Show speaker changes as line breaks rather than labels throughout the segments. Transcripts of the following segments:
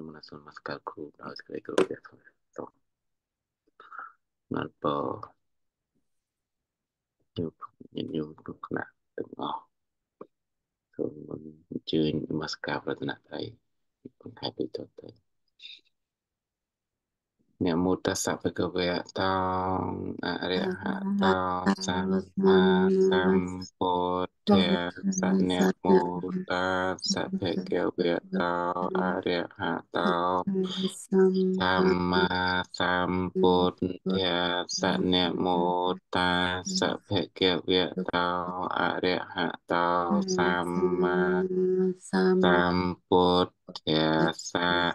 ខ្ញុំណាសូមមកស្កាល់គ្រូដោយសេចក្តីគោរពព្រះធម៌សូមណាត់បជួបញាតិញោមគ្រប់គណៈទាំងអស់សូមអញ្ជើញនមស្ការប្រតនត្រ័យបង្ហាញពីទៅទៅនមោតស្សៈភគវៈតោអរិហតោសម្មាសម្ពុទ្ធ ស្សៈនមោតស្សៈភគវៈតោអរិហតោសម្មាសម្ពុទ្ធស្សៈនមោតស្សៈភគវៈតោអរិហតោសម្មាសម្ពុទ្ធស្សៈ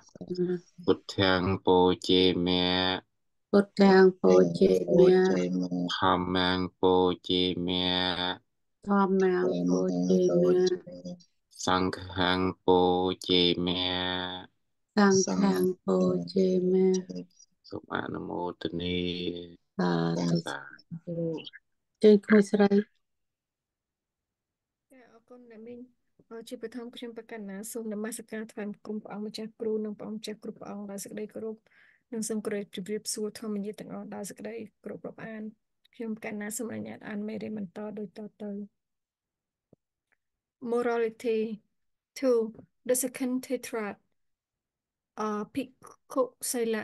ពុទ្ធាំពូជេមេ
ពុទ្ធាំពូជេមេ
ធម្មាំពូជេមេ
ធម្មាំពូជេមេ
សង្ឃាំពូជេមេ
សង្ឃាំពូជេមេ
សូមអនុមោទនី
សាធុជើងក្មួយស្រី
ចាអរគុណអ្នកមីងជាបឋមខ្ញុំប្រកាសណាសូមនមស្ការថ្វាយបង្គំព្រះអង្គម្ចាស់គ្រូនិងព្រះអង្គម្ចាស់គ្រប់ព្រះអង្គដោយសេចក្តីគោរពនិងសូមគោរពជម្រាបសួរធម្មញាតទាំងអស់ដោយសេចក្តីគោរពរាប់អាន ខ្ញុំប្រកាសណាសូមអនុញ្ញាតអានមេរៀនបន្តដូចតទៅ morality 2 the second tetrad uh Pikku Sila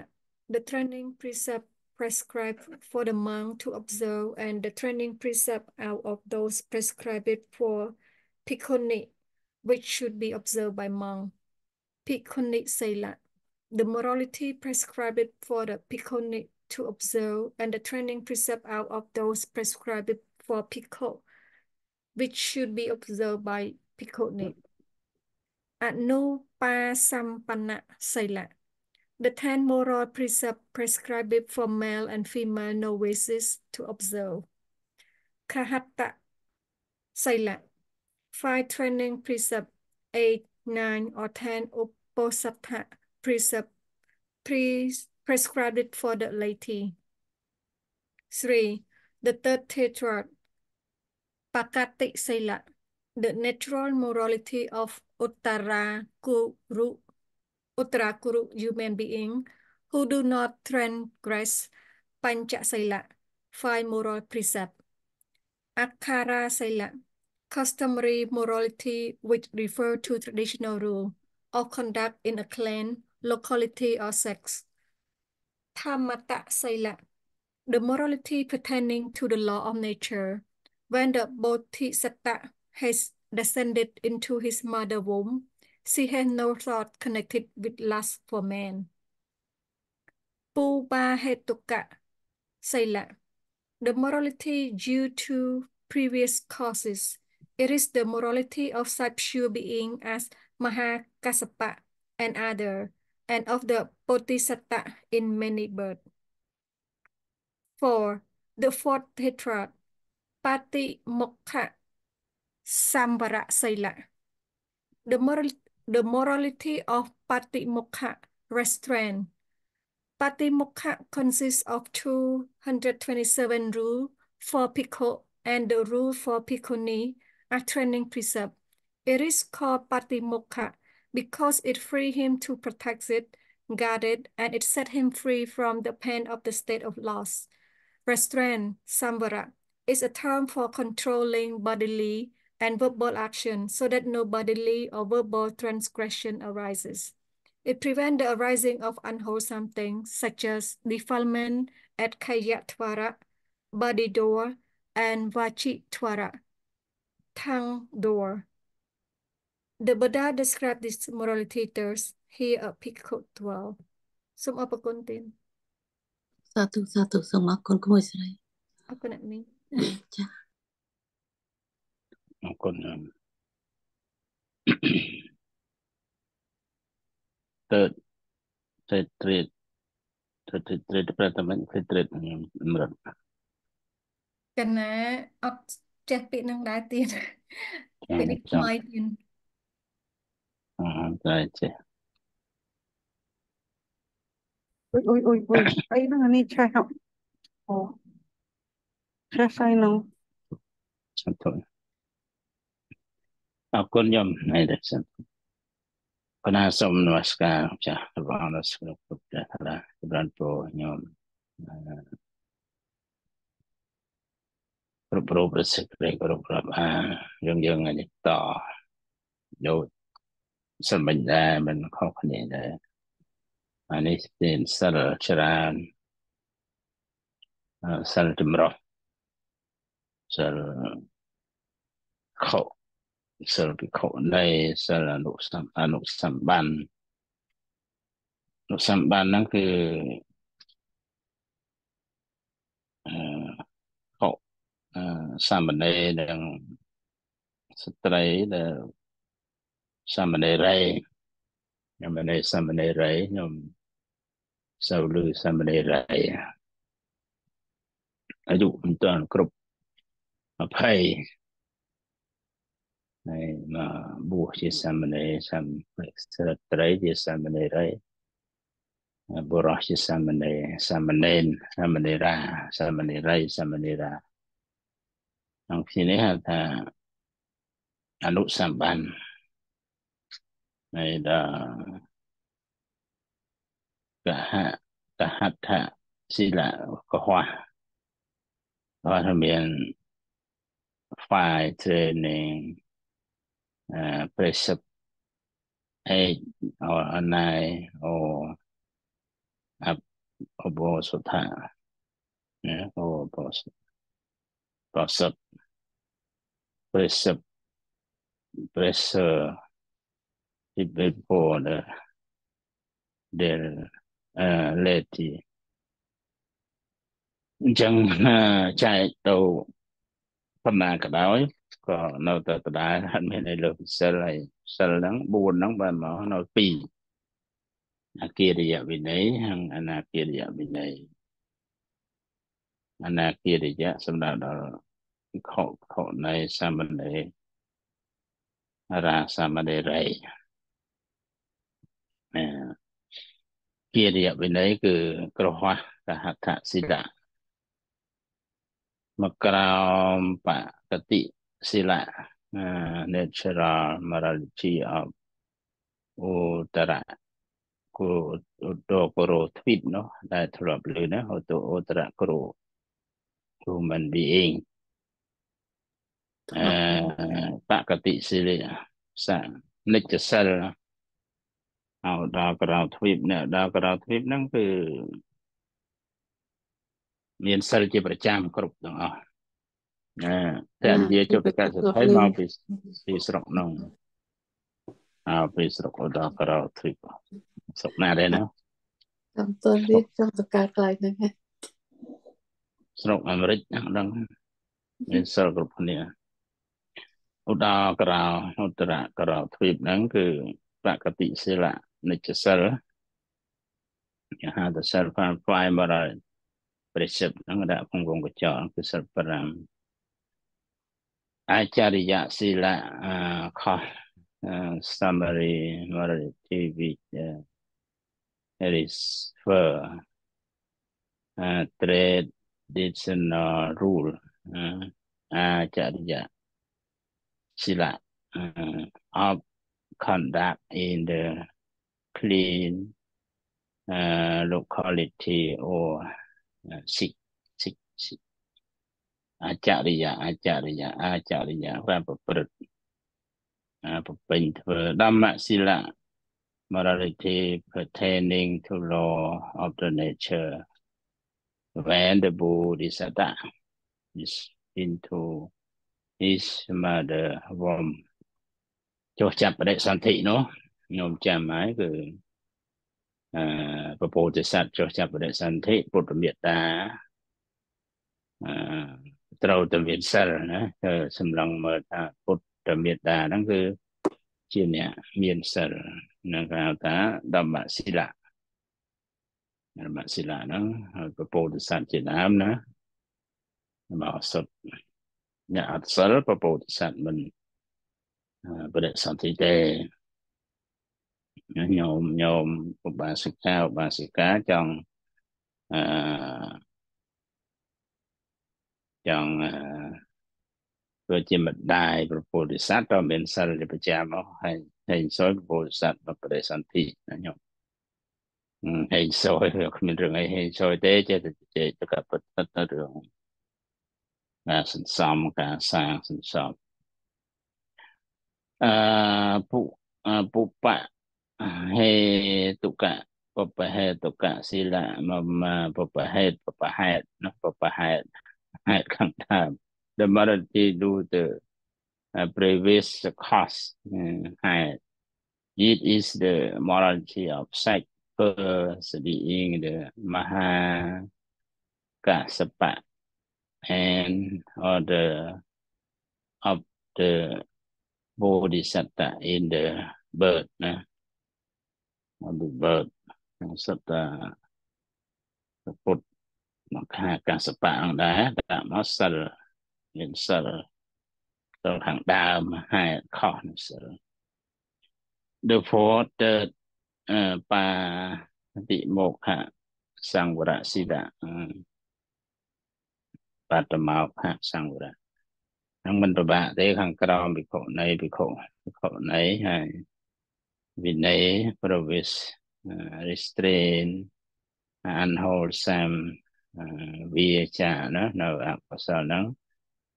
the training precept prescribed for the monk to observe and the training precept out of those prescribed for Pikuni which should be observed by monk. Pikuni Sela. The morality prescribed for the Pikuni to observe and the training precept out of those prescribed for Pico, which should be observed by Pikuni. Anupasampanna Sela. The ten moral precepts prescribed for male and female novices to observe. Kahatta Sela five training precept, eight, nine, or ten uposatha precept pre prescribed for the laity. Three, the third tetrad, Pakati Sila, the natural morality of Uttara Kuru, Uttara Kuru human being who do not transgress Pancha Sila, five moral precept. Akara Sila, customary morality which refer to traditional rule or conduct in a clan, locality, or sex. Dhammata Saila, the morality pertaining to the law of nature. When the Bodhisattva has descended into his mother womb, she has no thought connected with lust for man. Pubahetuka Saila, the morality due to previous causes it is the morality of such pure being as Mahakassapa and other, and of the Bodhisattva in many births. For the fourth tetrad, Pati Mokha Sambara Saila. The, moral, the morality of Pati Mokha restraint. Pati Mokha consists of 227 rules for Pico and the rule for Piconi a training precept. It is called Patimokkha because it freed him to protect it, guard it, and it set him free from the pain of the state of loss. Restraint, samvara, is a term for controlling bodily and verbal action so that no bodily or verbal transgression arises. It prevents the arising of unwholesome things such as defilement at kayatwara, body door, and vachitwara tongue door. The Buddha described these morality thirst here at Pico 12. សូមអរគុណទេ
សាធុសាធុសូមអរគុណក្មួយស្រី
អរគុណអ្នកមីង
ចា
អរគុណទៅទៅត្រេតទៅត្រេតប្រតាមទៅត្រេតខ្ញុំមរត
កណាអត់ចេះពាក្យនឹងដែរទៀតពាក្យនេះថ្មីទៀត
អឺតែចេះ
អុយអុយអុយអុយអីហ្នឹងនេះឆេះអូឆេះស្អីហ្នឹង
អត់ទៅអរគុណញោមហើយដែរសិន
បណ្ណាសូមនមស្ការចាស់របស់នៅស្រុកពុទ្ធថាចម្រើនពរញោមគ្រប់រូបប្រសិទ្ធព្រះគ្រប់រាប់អាយើងយើងនេះតយក សម្បិញដែរមិនខុសគ្នាដែរអានេះមានសិលច្រើនសិលចម្រុះសិលខុសសិលពិខុនៃសិលអនុសម្អនុសម្បានអនុសម្បានហ្នឹងគឺអឺខុសសាមណេរនិងស្ត្រីដែល សាមណេររៃខ្ញុំមិនសាមណេររៃខ្ញុំសូវលឺសាមណេររៃអាយុមិនទាន់គ្រប់20ហើយមកបួសជាសាមណេរសាមស្ត្រីជាសាមណេររីបុរសជាសាមណេរសាមណេរសាមណេរាសាមណេរីសាមណេរាអង្គពីនេះហៅថាអនុសម្បាន ไม่ได้กะหะกะหัตถะศิละกะหวาเพราะทะเบียนฝ่ายเทรนนิ่งอ่า precept อันไห a โออับอบโอสุทธะนะโอบอสปอส precept pressure before the their uh, lady អញ្ចឹងចែកទៅប៉ុណ្ណាក៏ដោយក៏នៅតែដដែលអត់មានអីលើពិសិលហើយសិលហ្នឹង4ហ្នឹងបានមកនៅ2អគារិយវិន័យនិងអនាគារិយវិន័យអនាគារិយសម្រាប់ដល់ខុខុនៃសាមណេររាសាមណេរីអឺ គារិយវិន័យគឺក្រហោះកហដ្ឋសិលាមកក្រោមបកតិសិលា natural morality of ឧតរៈគោឧតកោរទ្វីតនោះដែលធ្លាប់លើណាឧតឧតរៈគោរ human being អឺបកតិសិលាសានិច្ចសិល អោដល់ក្រៅទ្វីបនេះដល់ក្រៅទ្វីបហ្នឹងគឺមានសិលជាប្រចាំគ្រប់ទាំងអស់ណាតែនិយាយចុះទៅកាសថៃមកពីពីស្រុកនោះអើពីស្រុកដល់ក្រៅទ្វីបស្រុកណាដែរណា
តាមតើនេះចង់ទៅកើតខ្លាយហ្នឹង
ស្រុកអាមេរិកហ្នឹងដឹងមានសិលគ្រប់គ្នាឧដាក្រៅឧត្តរក្រៅទ្វីបហ្នឹងគឺបកតិសិល និច្ចសិលគេហៅថាសិល5 moral ព្រះសិទ្ធហ្នឹងដាក់ក្នុងវងកញ្ចក់គឺសិល5អាចារ្យសីលៈខុស summary morality there is for uh, traditional rule uh, អាចារ្យសីលៈ uh, of conduct in the clean uh, locality or សិសិសិអាចារ្យអាចារ្យអាចារ្យបានប្រព្រឹត្តប្រពេញធ្វើဓម្មសិលៈ morality pertaining to law of the nature when the bodhisattva is into his mother womb ចុះចាប់បដិសន្ធិនោះ ខ្ញុំចាំហើយគឺអឺពពោធិសត្វចុះចាប់បដិសន្ធិពុទ្ធមេត្តាអឺត្រូវតែមានសិលណាសម្លឹងមើលថាពុទ្ធមេត្តាហ្នឹងគឺជាអ្នកមានសិលនឹងហៅថាធម្មសិលាធម្មសិលាហ្នឹងពពោធិសត្វជាដើមណាមកសុទ្ធអ្នកអត់សិលពពោធិសត្វមិនបដិសន្ធិទេ ញោមញោមឧបាសិកាឧបាសិកាចង់អឺចង់អឺធ្វើជាម្ដាយប្រពុទ្ធិស័តក៏មានសិលជាប្រចាំមកហើយហេងសុយពុទ្ធសាសនាបដិសន្ធិណាញោមហេងសុយវាគ្មានរឿងអីហេងសុយទេចេះតែជែកទៅกับពិតទៅរឿងការសន្សំការសាងសន្សំអឺពុពុបៈ ហេតុកៈបបហេតុកៈសីលៈមមបបហេតុបបហេតុណាបបហេតុហេតុខាងដើម the morality do the uh, previous cause uh, had it is the morality of sex first being the maha kasapa and order of the bodhisattva in the bird ណា on the bird សត្វពុទ្ធមកខាកាសបៈអង្គដែរដាក់មកសិលមានសិលសិលខាងដើមហើយខុសនឹងសិល the fourth third បាតិមកខសង្វរសិតាបាតមកខសង្វរៈនឹងមិនប្របាក់ទេខាងក្រោមភិក្ខុនៃភិក្ខុភិក្ខុនៃហើយ វិន័យ provis restrain unwholesome uh, វាចាណានៅអកុសលហ្នឹង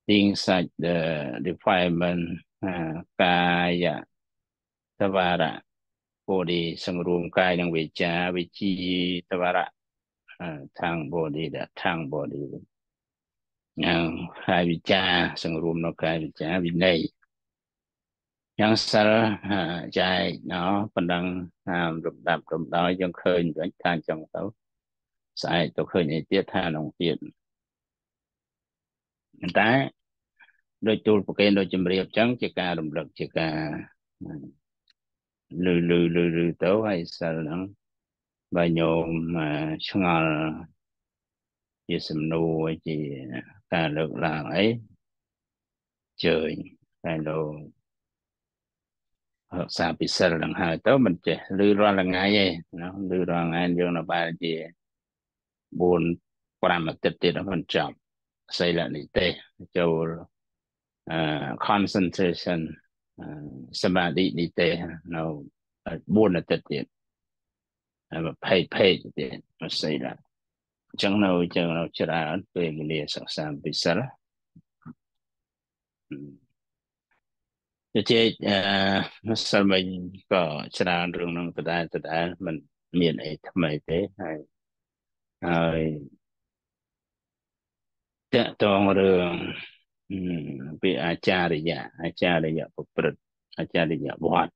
things such the defilement uh, កាយតវារៈបូឌីសង្រួមកាយនិងវិចាវិជីតវារៈខាងបូឌីដែលខាងបូឌីកាយវិចា សង្រួមនៅកាយវិចាវិន័យ យ៉ាងសិលចែកណោបណ្ដឹងតាមរំដាប់រំដោយយើងឃើញវិញថាអញ្ចឹងទៅស្អែកទៅឃើញអីទៀតថាក្នុងទៀតតែដោយទូលប្រកេនដោយជំរាបអញ្ចឹងជាការរំលឹកជាការលឺលឺលឺលឺទៅហើយសិលហ្នឹងបើញោមឆ្ងល់ជាសំណួរជាការលើកឡើងអីជើញតែលោក រក្សាពិសិលនឹងហើយទៅមិនចេះឬរាល់ថ្ងៃឯងណាឬរាល់ថ្ងៃយើងនៅបែរជា4 5អាទិត្យទៀតមិនចប់សីលនិទេសចូលអឺ concentration សមាធិនិទេសនៅ4អាទិត្យទៀតហើយ20 page ទៀតសីលអញ្ចឹងនៅអញ្ចឹងនៅច្រើនពេលវេលាសិក្សាពិសិល ជជែកអឺសិលមិញក៏ច្រើនរឿងនឹងដដែលដដែលមិនមានអីថ្មីទេហើយហើយតកតងរឿងពីអាចារ្យអាចារ្យប្រព្រឹត្តអាចារ្យវត្ត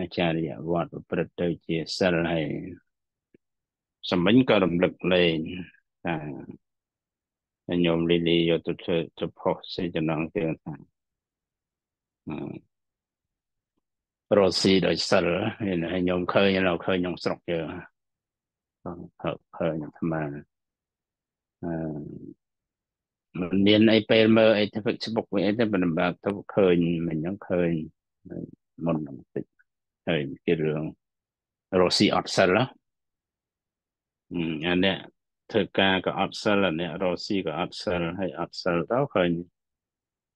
អាចារ្យវត្តប្រព្រឹត្តទៅជាសិលហើយសម្មិញក៏រំលឹកលែងថាញោមលីលីយកទៅធ្វើទៅផុសសេចក្ដីជើងថា រស់ស៊ីដោយសិលហើយខ្ញុំឃើញនៅឃើញក្នុងស្រុកយើងឃើញអាត្មាអឺមិនមានអីពេលមើលអី Facebook វិញអីទេមិនបានទៅឃើញមិនហ្នឹងឃើញមុនហ្នឹងតិចហើយគេរឿងរស់ស៊ីអត់សិលអានេះធ្វើការក៏អត់សិលអានេះរស់ស៊ីក៏អត់សិលហើយអត់សិលទៅឃើញ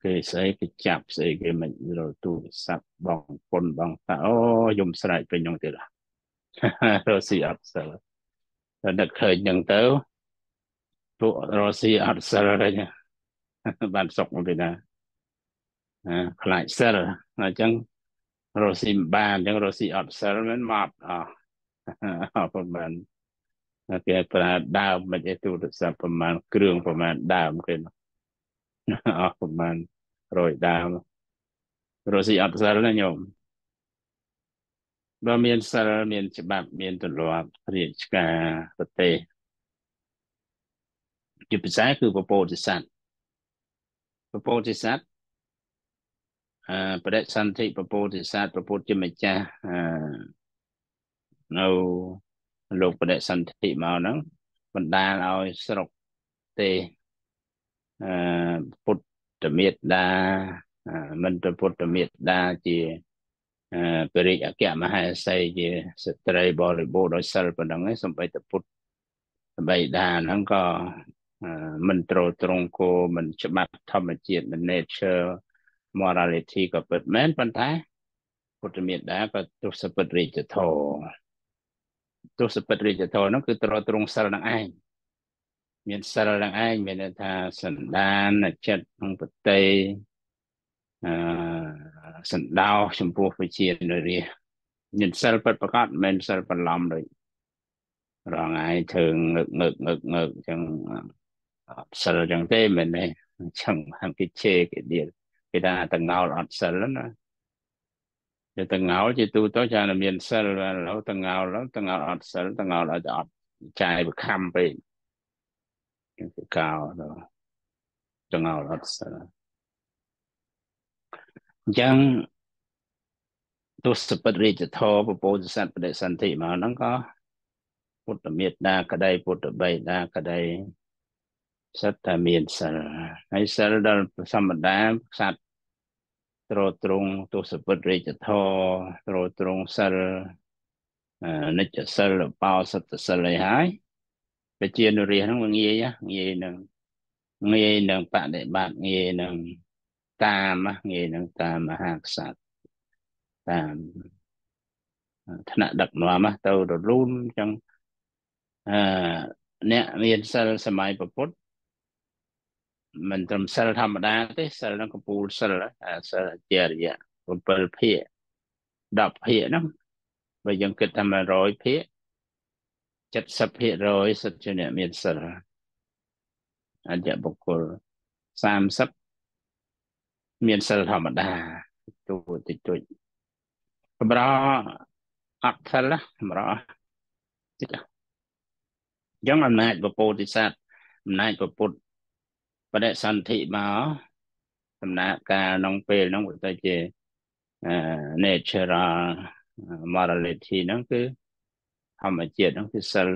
គេស្អីគេចាប់ស្អីគេមិនរកទូរស័ព្ទបងពុនបងតាអូយំស្រែកពេញហ្នឹងទៀតរស់ស៊ីអត់សិលតែនឹកឃើញហ្នឹងទៅពួករស់ស៊ីអត់សិលទេបានសុកមកពីណាខ្លាចសិលអញ្ចឹងរស់ស៊ីមិនបានអញ្ចឹងរស់ស៊ីអត់សិលមិនមកអស់អត់ប្រហែលគេប្រើដើមមិនឯទូរស័ព្ទប្រហែលគ្រឿងប្រហែលដើមគេ អស់ប្រហែល100ដើមរស់ស៊ីអត់សិលណាញោមបើមានសិលមានច្បាប់មានទម្លាប់រាជការប្រទេសជាភាសាគឺពពោធិសត្វពពោធិសត្វអឺបដិសន្ធិពពោធិសត្វប្រពុតជាម្ចាស់អឺនៅលោកបដិសន្ធិមកហ្នឹងបណ្ដាលឲ្យស្រុកទេអឺ ពុទ្ធមេត្តាមិនទៅពុទ្ធមេត្តាជាពរិយអគ្គមហេសីជាស្ត្រីបរិបូរដោយសិលប៉ុណ្ណឹងឯងសំបីតពុទ្ធបៃតាហ្នឹងក៏មិនត្រត្រង់គោមិនច្បាប់ធម្មជាតិមិន nature morality ក៏ពិតមែនប៉ុន្តែពុទ្ធមេត្តាក៏ទស្សពិតរាជធរទស្សពិតរាជធរនោះគឺត្រត្រង់សិលនឹងឯង មានសិលនឹងឯងមានន័យថាសន្តានចិត្តក្នុងប្រតិអឺសណ្ដោចំពោះវិជានរាមានសិលពិតប្រកបមិនសិលបន្លំដូចរងឯងធ្វើងឹកងឹកងឹកងឹកចឹងសិលចឹងទេមែនទេចឹងហាំគេជេគេទៀតគេថាតងោលអត់សិលណាតែតងោលជាទូទៅចាមានសិលឥឡូវតងោលតងោលអត់សិលតងោលអត់អត់ចាយបខំពេក ចឹងគេកោទៅតងោលអត់សិលអញ្ចឹងទស្សពិតរាជធរពពោធិសត្វបដិសន្ធិមកហ្នឹងក៏ពុទ្ធមេត្តាក្តីពុទ្ធបិតាក្តីសិតតែមានសិលហើយសិលដល់សម្បដាសត្វត្រត្រង់ទស្សពិតរាជធរត្រត្រង់សិលនិច្ចសិលបោសតសិលអីហើយ បជានរិះហ្នឹងងាយងាយនឹងងាយនឹងបដិបត្តិងាយនឹងតាមងាយនឹងតាមមហាក្សត្រតាមថ្នាក់ដឹកនាំទៅរលូនអញ្ចឹងអឺអ្នកមានសិលសម័យពុទ្ធមិនត្រឹមសិលធម្មតាទេសិលនឹងកំពូលសិលសិលជារយៈ7ភាគ10ភាគហ្នឹងបើយើងគិតថា100ភាគ 70%សិតជាអ្នកមានសិលអញ្ញបុគ្គល30មានសិលធម្មតាទូតិចតួចកម្រអត់សិលកម្រតិចយ៉ាងអំណាចពពោធិសត្វអំណាចពពុទ្ធបដិសន្ធិមកដំណើរការក្នុងពេលហ្នឹងទៅជា natural morality ហ្នឹងគឺ ធម្មជាតិហ្នឹងគឺសិល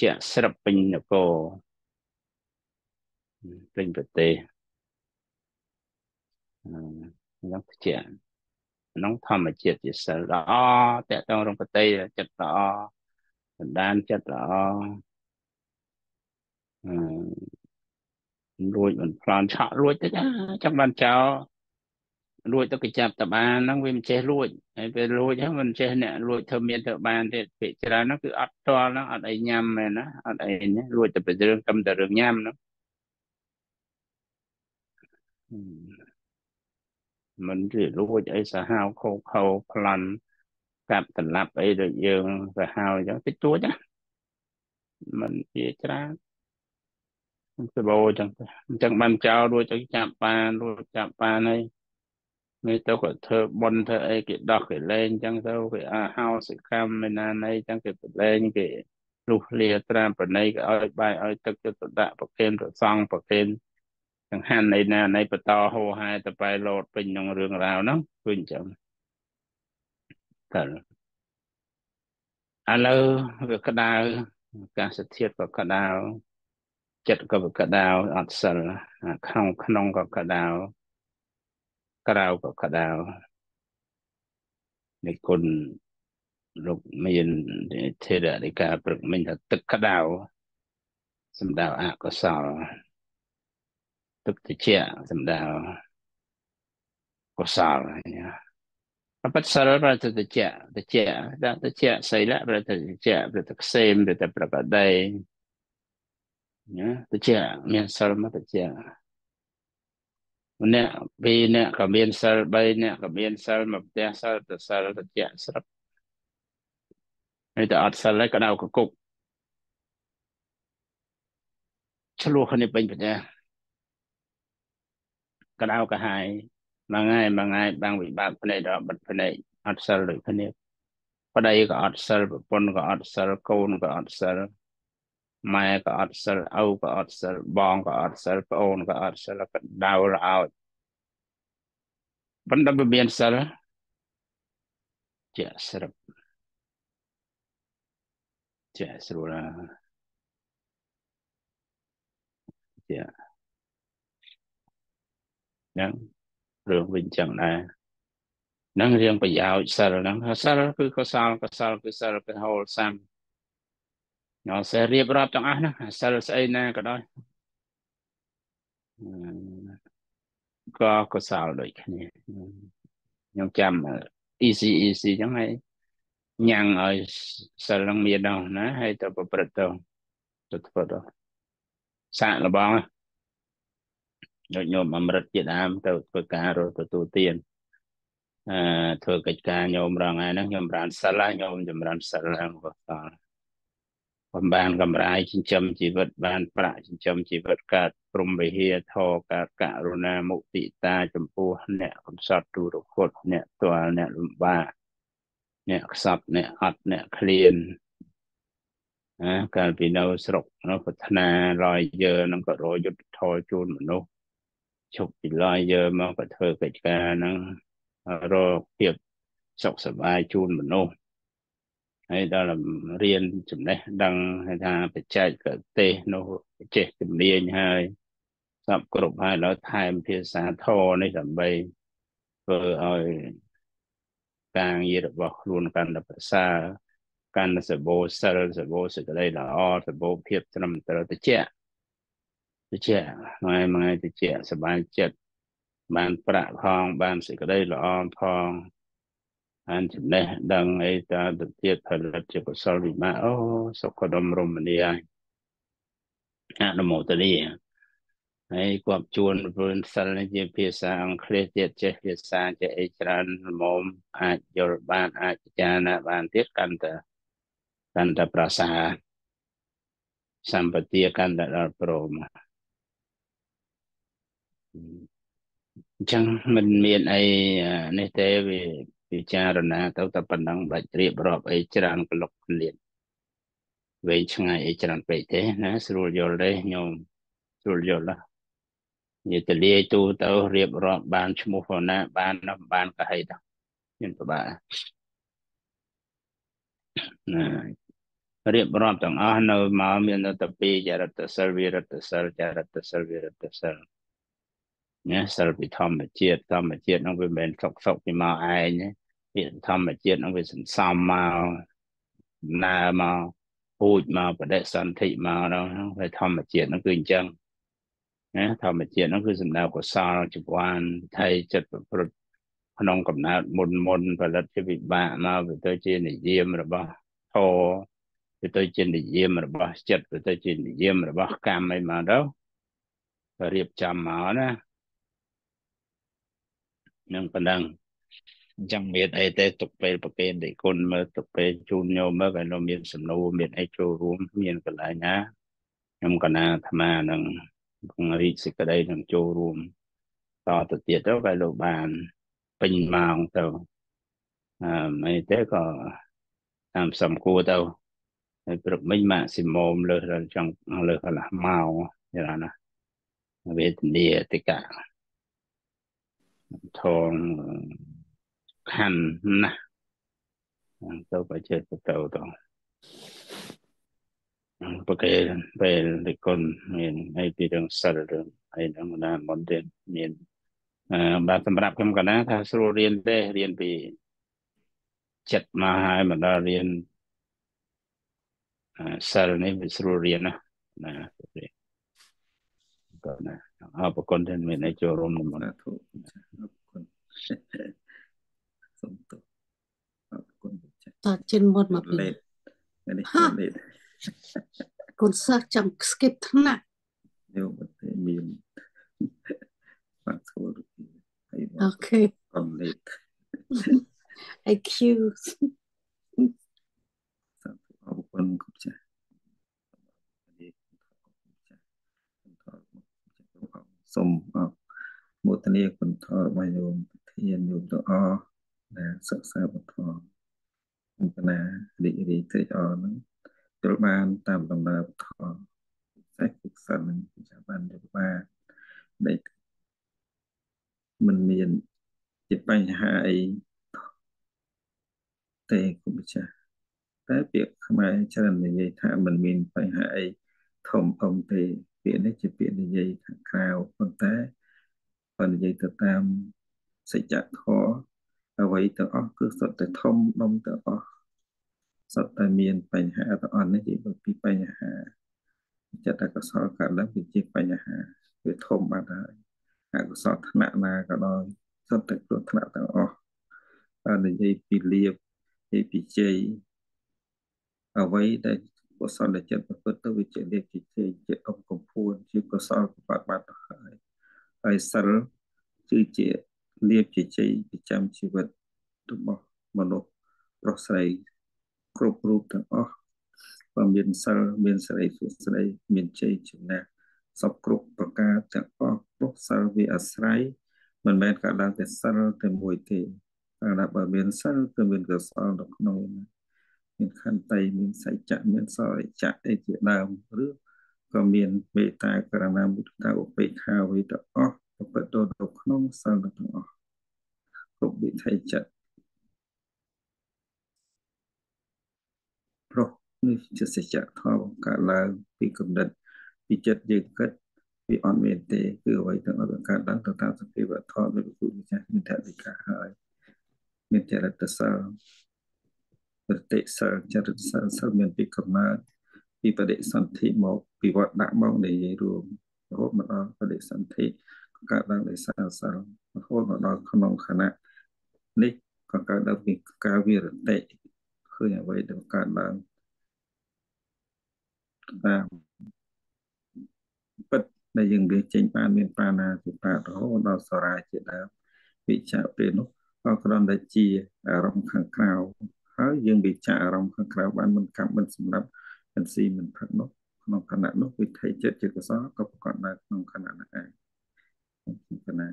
ជាស្រាប់ពេញនគរពេញប្រទេសហ្នឹងជាក្នុងធម្មជាតិជាសិលល្អតកតងរងប្រតិចិត្តល្អសន្តានចិត្តល្អអឺរួចមិនផ្លន់ឆក់រួចទៅចាំបានចោល លួចទៅគេចាប់តបានហ្នឹងវាមិនចេះលួចហើយពេលលួចហ្នឹងមិនចេះអ្នកលួចធ្វើមានធ្វើបានទេពាក្យច្រើនហ្នឹងគឺអត់តល់ហ្នឹងអត់អីញ៉ាំមែនណាអត់អីណាលួចតែពីរឿងកម្មតែរឿងញ៉ាំហ្នឹងមិនជាលួចអីសាហាវខោខោប្លន់កាប់តម្លាប់អីដូចយើងសាហាវអញ្ចឹងតិចតួចណាមិនជាច្រើនសបោអញ្ចឹងអញ្ចឹងបានចោលរួចទៅចាប់បានរួចចាប់បានហើយ នេះទៅក៏ធ្វើបន់ធ្វើអីគេដោះគេលេងអញ្ចឹងទៅគេអាហោសិកម្មឯណាណីអញ្ចឹងគេប្រឡែងគេលុះលាត្រាប្រណីក៏ឲ្យបាយឲ្យទឹកទៅដាក់ប្រគេនប្រសង់ប្រគេនចង្ហាន់នៃណានៃបន្តហោហែទៅបែលោតពេញក្នុងរឿងរ៉ាវហ្នឹងគឺអញ្ចឹងតើឥឡូវវាក្តៅអាកាសធាតុក៏ក្តៅចិត្តក៏ក្តៅអត់សិលក្នុងក្នុងក៏ក្តៅ ក្រៅក៏ក្តៅនៃគុណលោកមានធេរដីកាព្រឹកមិញថាទឹកក្តៅសម្ដៅអកុសលទឹកតិចសំដៅកុសលអបិតសិលប្រតិតិចតិចដាក់តិចសីលប្រតិតិចប្រតិខ្សេមប្រតិប្រកដីណាតិចមានសិលមកតិច ម្នាក់ពីរនាក់ក៏មានសិល3នាក់ក៏មានសិលមកផ្ទះសិលទៅសិលតិចស្រាប់ហើយតែអត់សិលហើយក៏ដៅកគុកឆ្លោះគ្នាពេញប្រទេសក្តៅក្រហាយមួយថ្ងៃមួយថ្ងៃបាំងវិបាកភ្នែកដល់បិទភ្នែកអត់សិលដូចគ្នាប្តីក៏អត់សិលប្រពន្ធក៏អត់សិលកូនក៏អត់សិល ម៉ែក៏អត់សិលឪក៏អត់សិលបងក៏អត់សិលប្អូនក៏អត់សិលក៏ដៅរអោចបណ្ដឹងមានសិលជាស្រាប់ជាស្រួលជាហ្នឹងរឿងវិញចឹងដែរហ្នឹងរៀងប្រយោជន៍សិលហ្នឹងសិលគឺកុសលកុសលគឺសិលគឺហូលសាំ ញោសេរៀបរាប់ទាំងអស់ណាសិលស្អីណាក៏ដោយក៏កុសលដូចគ្នាខ្ញុំចាំ easy easy ចឹងហើយញ៉ាំងឲ្យសិលនឹងមានដល់ណាហើយទៅប្រព្រឹត្តទៅទៅធ្វើទៅសាកលបងដូចញោមអមរិតជាដើមទៅធ្វើការរត់ទទួលទានអឺធ្វើកិច្ចការញោមរងថ្ងៃហ្នឹងខ្ញុំប្រានសិលញោមចម្រើនសិលឡើងក៏ត បំបានកម្រាយចិញ្ចឹមជីវិតបានប្រាក់ចិញ្ចឹមជីវិតកើតព្រមវិហារធរកើតករុណាមុទិតាចំពោះអ្នកកំសត់ទូរគតអ្នកទាល់អ្នកលំបាកអ្នកខ្សត់អ្នកអត់អ្នកឃ្លានណាកាលពីនៅស្រុកនៅប្រាថ្នារយយើនឹងក៏រយុទ្ធធរជូនមនុស្សជប់ពីរយយើមកក៏ធ្វើកិច្ចការហ្នឹងរកភាពសុខសប្បាយជូនមនុស្ស ហើយដល់រៀនចំណេះដឹងថាបច្ចេកទេសនោះចេះជំនាញហើយសពគ្រប់ហើយដល់ថែមភាសាធរនេះដើម្បីធ្វើឲ្យការងាររបស់ខ្លួនកាន់តែប្រសើរកាន់តែសបោសិលសបោសេចក្តីល្អសបោភាពត្រឹមត្រូវតិចតិចថ្ងៃថ្ងៃតិចសบายចិត្តបានប្រាក់ផងបានសេចក្តីល្អផង អានចំណេះដឹងអីតាទៅទៀតផលិតជាកុសលវិមាអូសុខដុមរមនាអនុមោទនីហើយគាត់ជួនព្រនសិលនេះជាភាសាអង់គ្លេសទៀតចេះភាសាចេះអីច្រើនមុំអាចយល់បានអាចពិចារណាបានទៀតកាន់តែកាន់តែប្រសើរសម្បទាកាន់តែដល់ព្រមអញ្ចឹងមិនមានអីនេះទេវា ពិចារណា ទៅតែប៉ុណ្ណឹងបាច់រៀបរាប់អីច្រើនក្លុកក្លៀនវែងឆ្ងាយអីច្រើនពេកទេណាស្រួលយល់ទេញោមស្រួលយល់ណានិយាយទៅលាយទូទៅរៀបរាប់បានឈ្មោះផងណាបានបានកហិតមានប្របាណារៀបរាប់ទាំងអស់នៅមកមានទៅពីចរិតសិលវិរិតសិលចរិតសិលវិរិតសិលណាសិលពីធម្មជាតិធម្មជាតិនោះវាមិនសុកសុកពីមកឯង វាធម្មជាតិនោះវាសន្សំមកណើមកពូជមកបដិសន្ធិមកដល់វាធម្មជាតិនោះគឺអញ្ចឹងណាធម្មជាតិនោះគឺសំដៅកុសលជីវ័នថៃចិត្តប្រព្រឹត្តក្នុងកំណើតមុនមុនផលិតជាវិបាកមកវាទៅជានិយមរបស់ធម៌វាទៅជានិយមរបស់ចិត្តវាទៅជានិយមរបស់កម្មអីមកទៅរៀបចំមកណានឹងប៉ុណ្ណឹង អញ្ចឹងមានអីទេទុកពេលប្រគេនទេគុណមើលទុកពេលជូនញោមមើលក៏មានសំណួរមានអីចូលរួមមានកន្លែងណាខ្ញុំកណាអាត្មានឹងពង្រីកសេចក្តីនឹងចូលរួមតទៅទៀតទៅក៏លោកបានពេញម៉ោងទៅអឺមិនទេក៏តាមសំគួរទៅហើយព្រឹកមិញម៉ាក់ស៊ីម៉ូមលើសដល់ចង់លើសកន្លះម៉ោងយ៉ាងណាវេទនាតិកាធង ខាន់ណាស់ទៅបច្ចេកទៅទៅប្រកែពេលទីគុណមានអីពីរឿងសិលរឿងអីហ្នឹងណាមុនទៀតមានអឺបាទសម្រាប់ខ្ញុំកណាថាស្រួលរៀនទេរៀនពីចិត្តមកហើយមកដល់រៀនសិលនេះវាស្រួលរៀនណាណាក៏ណាអរគុណដែលមានឲ្យចូលរួមក្នុងនេះធុអរគុណ
សូមទោសអរគុណ
ចាតជិនមុនមកពី
នេះនេះ
កូនសិស្សចង់ skip ថ្នាក់
យកមកទេមានបាក់ធ្វើ
អូខេ
អនលេត
IQ
អរគុណគប់ចាសូមអរមោទនាគុណធម៌របស់យោមធានយោមទាំងអស់ ដែលសិក្សាបន្តអង្គណារីករាយត្រេកអរនឹងចូលបានតាមដំណើរពធសេះគុកសិននឹងចាំបានយល់បានដែលมันមានជាបញ្ហាអីទេគុំចាស់តែពាក្យខ្មែរច្រើននិយាយថាมันមានបញ្ហាអីធំធំទេពាក្យនេះជាពាក្យនិយាយខាងក្រៅប៉ុន្តែបើនិយាយទៅតាមសច្ចធម៌ អ្វីទាំងអស់គឺសុទ្ធតែធំដុំទាំងអស់សុទ្ធតែមានបញ្ហាទាំងអស់នេះជាពីបញ្ហាចិត្តអកុសលកើតឡើងវាជាបញ្ហាវាធំបាត់ហើយអកុសលថ្នាក់ណាក៏ដោយសុទ្ធតែគ្រោះថ្នាក់ទាំងអស់បាននិយាយពីលៀបនិយាយពីជ័យអ្វីដែលកុសលចិត្តប្រព្រឹត្តទៅវាជាលៀបជាជ័យជាអង្គកំពួនជាកុសលបាត់បាត់ទៅហើយហើយសិលគឺជា លៀបជាជ័យប្រចាំជីវិតរបស់មនុស្សប្រុសស្រីគ្រប់រូបទាំងអស់បើមានសិលមានសេរីសុខស្ដីមានជ័យជំនះសពគ្រប់ប្រការទាំងអស់ព្រោះសិលវាអាស្រ័យមិនមែនកើតឡើងតែសិលតែមួយទេតែបើមានសិលគឺមានកុសលនៅក្នុងមានខន្តីមានសច្ចៈមានសរិច្ចៈអីជាដើមឬក៏មានមេត្តាករណាមុទិតាឧបេក្ខាវិតអស់ ប្រព្រឹត្តទៅក្នុងសិលទាំងអស់គ្រប់វិថីចិត្តព្រោះនេះជាសច្ចធម៌កើតឡើងពីគំនិតពីចិត្តយើងគិតវាអត់មានទេគឺអ្វីទាំងអស់កើតឡើងទៅតាមសភាវៈធម៌នៃពុទ្ធចាស់មានតតិកាហើយមានចរិតសិលប្រតិសិលចរិតសិលសិលមានពីកំណើតពីបដិសន្ធិមកពីវត្តដាក់មកនិយាយរួមរហូតមកដល់បដិសន្ធិ ក៏កើតឡើងដោយសារសិលរហូតមកដល់ក្នុងខណៈនេះក៏កើតឡើងពីការវិរតិឃើញអ្វីដែលកើតឡើងតាមពិតដែលយើងវាចេញបានមានបាណាទីបារហូតដល់សរាជាដើមវិចារពេលនោះក៏គ្រាន់តែជាអារម្មណ៍ខាងក្រៅហើយយើងវិចារអារម្មណ៍ខាងក្រៅបានមិនកម្មមិនសម្រាប់មិនស៊ីមិនផឹកនោះក្នុងខណៈនោះវិថីចិត្តជាកសលក៏ប្រកបនៅក្នុងខណៈនោះឯង គណៈ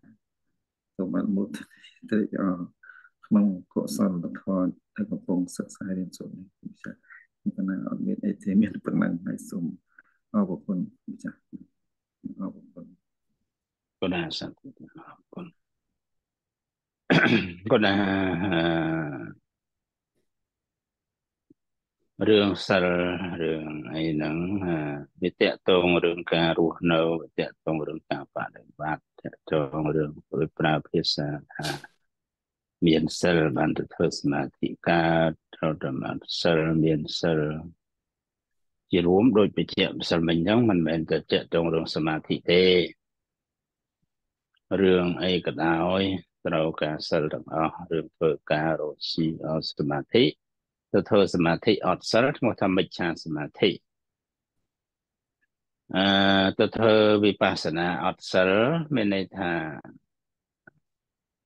សូមអនុមោទនាត្រេកអរក្នុងកុសលធម៌ដែលកំពុងសិក្សារៀនសូត្រនេះវិចារប៉ុន្តែអត់មានអីទេមានប៉ុណ្ណឹងហើយសូមអរគុណម្ចាស់អរគុណ
គុណសាធុអរគុណគុណ រឿងសិលរឿងអីហ្នឹងវាតកតងរឿងការរស់នៅវាតកតងរឿងការបដិបត្តិតកតងរឿងប្រើភាសាថាមានសិលបានទៅធ្វើសមាធិការត្រូវតែបានសិលមានសិលជារួមដូចបច្ចៈម្សិលមិញហ្នឹងមិនមែនតែតកតងរឿងសមាធិទេរឿងអីក៏ដោយត្រូវការសិលទាំងអស់រឿងធ្វើការរកស៊ីអសមាធិ ទៅធ្វើសមាធិអត់សិលឈ្មោះថាមិច្ឆាសមាធិអឺទៅធ្វើវិបស្សនាអត់សិលមានន័យថា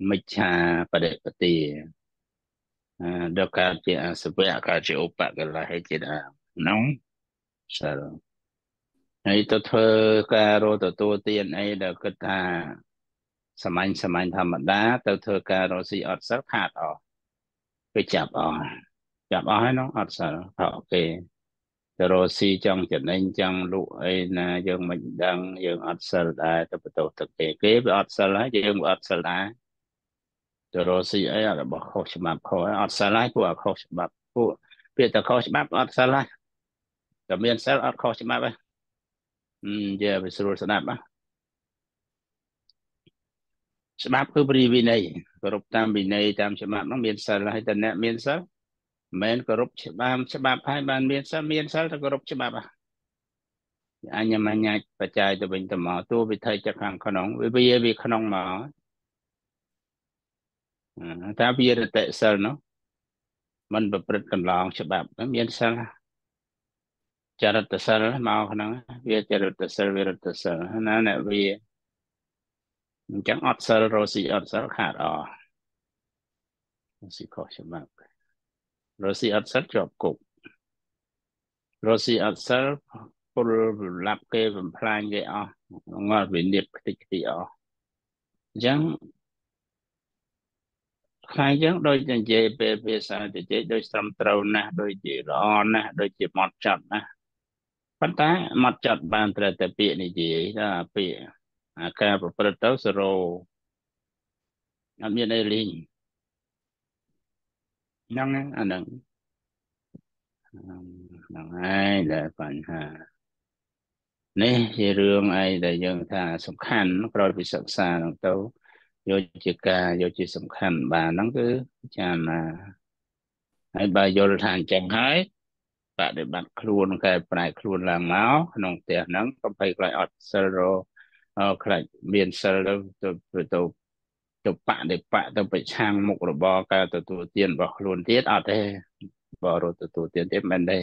មិច្ឆាបដិបទាដល់កើតជាអសវៈកើតជាឧបកលៈហើយជាដើមហ្នឹងសិលហើយទៅធ្វើការរត់ទទួលទានអីដែលគិតថាសាមញ្ញសាមញ្ញធម្មតា ទៅធ្វើការរស់ស៊ីអត់សិលខាតអស់វាចាប់អស់ ចាប់អស់ហើយនោះអត់សិលអូខេទៅរស់ស៊ីចង់ចំណេញចង់លក់អីណាយើងមិនដឹងយើងអត់សិលដែរទៅបន្ទោសទឹកគេគេវាអត់សិលហើយយើងវាអត់សិលដែរទៅរស់ស៊ីអីរបស់ខុសច្បាប់ខុសអត់សិលហើយពួកអត់ខុសច្បាប់ពួកពាក្យតែខុសច្បាប់អត់សិលហើយតែមានសិលអត់ខុសច្បាប់ទេអឺនិយាយវាស្រួលស្ដាប់ណាច្បាប់គឺព្រីវិន័យគោរពតាមវិន័យតាមច្បាប់នោះមានសិលហើយតអ្នកមានសិល មិនគោរពច្បាប់ច្បាប់ហើយបានមានសិលមានសិលទៅគោរពច្បាប់អញ្ញមញ្ញាបច្ច័យទៅវិញទៅមកតួវិធីចិត្តខាងក្នុងវាវាវាក្នុងមកតាវិរតិសិលនោះมันប្រព្រឹត្តកន្លងច្បាប់មានសិលចរិតសិលមកក្នុងវាចរិតសិលវិរតិសិលណាអ្នកវាអញ្ចឹងអត់សិលរស់ស៊ីអត់សិលខាតអស់ស៊ីខុសច្បាប់ រស់ស៊ីអត់សិលជាប់គុករស់ស៊ីអត់សិលពលលាប់គេបំផ្លាញគេអស់ងល់វិនិច្ឆ័យខ្ទេចខ្ទីអស់អញ្ចឹងខ្លាយចឹងដូចនិយាយពេលភាសានិយាយដូចត្រឹមត្រូវណាស់ដូចជាល្អណាស់ដូចជាម៉ត់ចត់ណាស់ប៉ុន្តែម៉ត់ចត់បានត្រូវតែពាក្យនិយាយថាពាក្យអាការប្រព្រឹត្តទៅសរោអត់មានអីលីង ហ្នឹងអាហ្នឹងហ្នឹងហើយដែលបញ្ហានេះជារឿងអីដែលយើងថាសំខាន់ក្រោយពីសិក្សាហ្នឹងទៅយកជាការយកជាសំខាន់បានហ្នឹងគឺចាំណាហើយបើយល់ថាអញ្ចឹងហើយបដិបត្តិខ្លួនកែប្រែខ្លួនឡើងមកក្នុងផ្ទះហ្នឹងកុំភ័យខ្លាចអត់សិលរខ្លាចមានសិលទៅទៅ ទៅបដិបៈទៅប្រឆាំងមុខរបរការទទួលទានរបស់ខ្លួនទៀតអត់ទេបើរត់ទទួលទានទៀតមិនទេ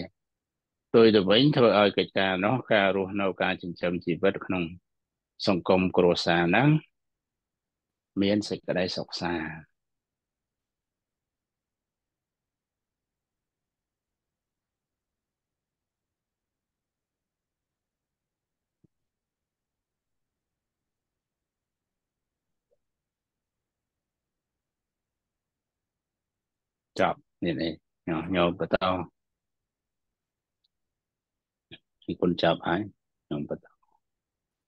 ផ្ទុយទៅវិញធ្វើឲ្យកិច្ចការនោះការរស់នៅការចិញ្ចឹមជីវិតក្នុង សង្គមគ្រួសារហ្នឹងមានសេចក្តីសុខសាន្ត ចប់នេះនេះញោមបន្តពីគុណចាប់ហើយញោមបន្ត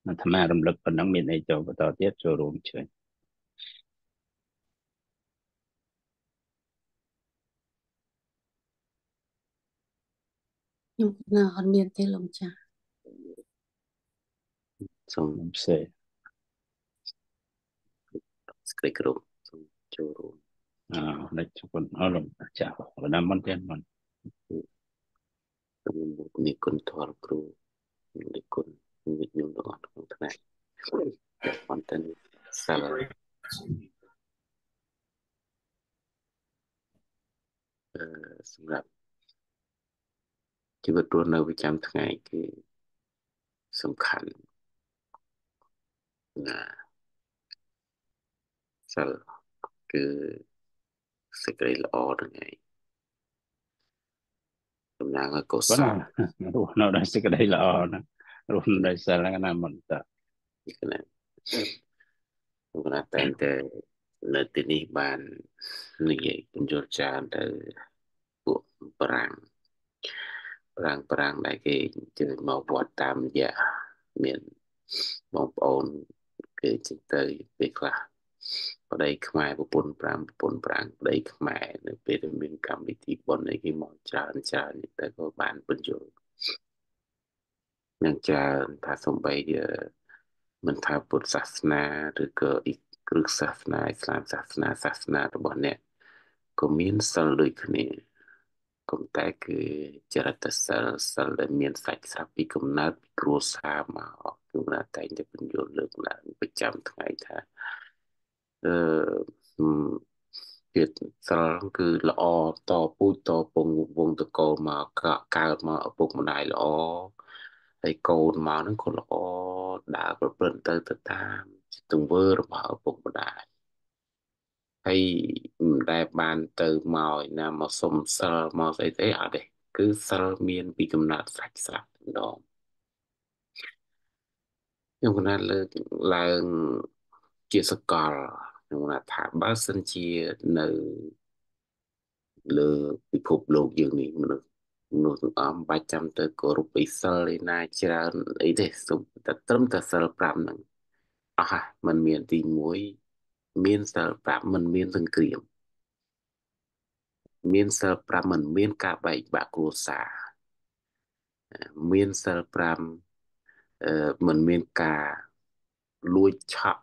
អាត្មារំលឹកប៉ុណ្ណឹងមានអីចូលបន្តទៀតចូលរួមជួយ
ខ្ញុំនៅអត់មានទេលោកចាស់
សូម
ផ្សេង
ស្គ្រីគ្រប់សូមចូលរួម
អឺដាច់គុណអរលោកចាស់បណ្ដាមិនទៀតមិន
សូមនិគុណធរគ្រូនិគុណវិញ្ញាណទាំងអស់ក្នុងថ្ងៃប៉ុន្តែសាឡាអឺសម្រាប់ជីវិតរស់នៅប្រចាំថ្ងៃគឺសំខាន់ណាសិលគឺ សេចក្តីល្អហ្នឹងឯងតំណាងឲ្យកុសល
រស់នៅដោយសេចក្តីល្អណារស់នៅដោយសិលណាមិនត
ណាគណៈតែងតែនៅទីនេះបាននិយាយបញ្យល់ចានទៅពួកប្រាំងប្រាំងប្រាំងដែលគេជើញមកវត្តតាមរយៈមានបងប្អូនគេជិះទៅពេលខ្លះ ប្តីខ្មែរប្រពន្ធ5ប្រពន្ធ5ប្តីខ្មែរនៅពេលដែលមានកម្មវិធីបុណ្យអីគេមកច្រើនច្រើនតែក៏បានបញ្យល់នឹងច្រើនថាសំបីមិនថាពុទ្ធសាសនាឬក៏អ៊ីគ្រឹះសាសនាអ៊ីស្លាមសាសនាសាសនារបស់អ្នកក៏មានសិលដូចគ្នាក៏តែគឺចរិតសិលសិលដែលមានសាច់ស្រាប់ពីកំណើតពីគ្រួសារមកគឺណាតែងតែបញ្យល់លើកឡើងប្រចាំថ្ងៃថា អឺទៀតសិលគឺល្អតពូជតពងវងតកោមកកើតមកឪពុកម្ដាយល្អហើយកូនមកហ្នឹងក៏ល្អដើរប្រព្រឹត្តទៅទៅតាមទង្វើរបស់ឪពុកម្ដាយហើយមិនដែលបានទៅមកណាមកសុំសិលមកស្អីទេអត់ទេគឺសិលមានពីកំណត់ស្រាច់ស្រាប់ម្ដងខ្ញុំគណៈលើកឡើងជាសកល ខ្ញុំគណៈថាបើសិនជានៅលើពិភពលោកយើងនេះមនុស្សមនុស្សទាំងអស់បាច់ចាំទៅគោរពឥសិលឯណាច្រើនអីទេសុំតែត្រឹមតែសិល5ហ្នឹងអស់ហើយมันមានទី1មានសិល5มันមានសង្គ្រាមមានសិល5มันមានការបែកបាក់គ្រួសារមានសិល5អឺมันមានការលួចឆក់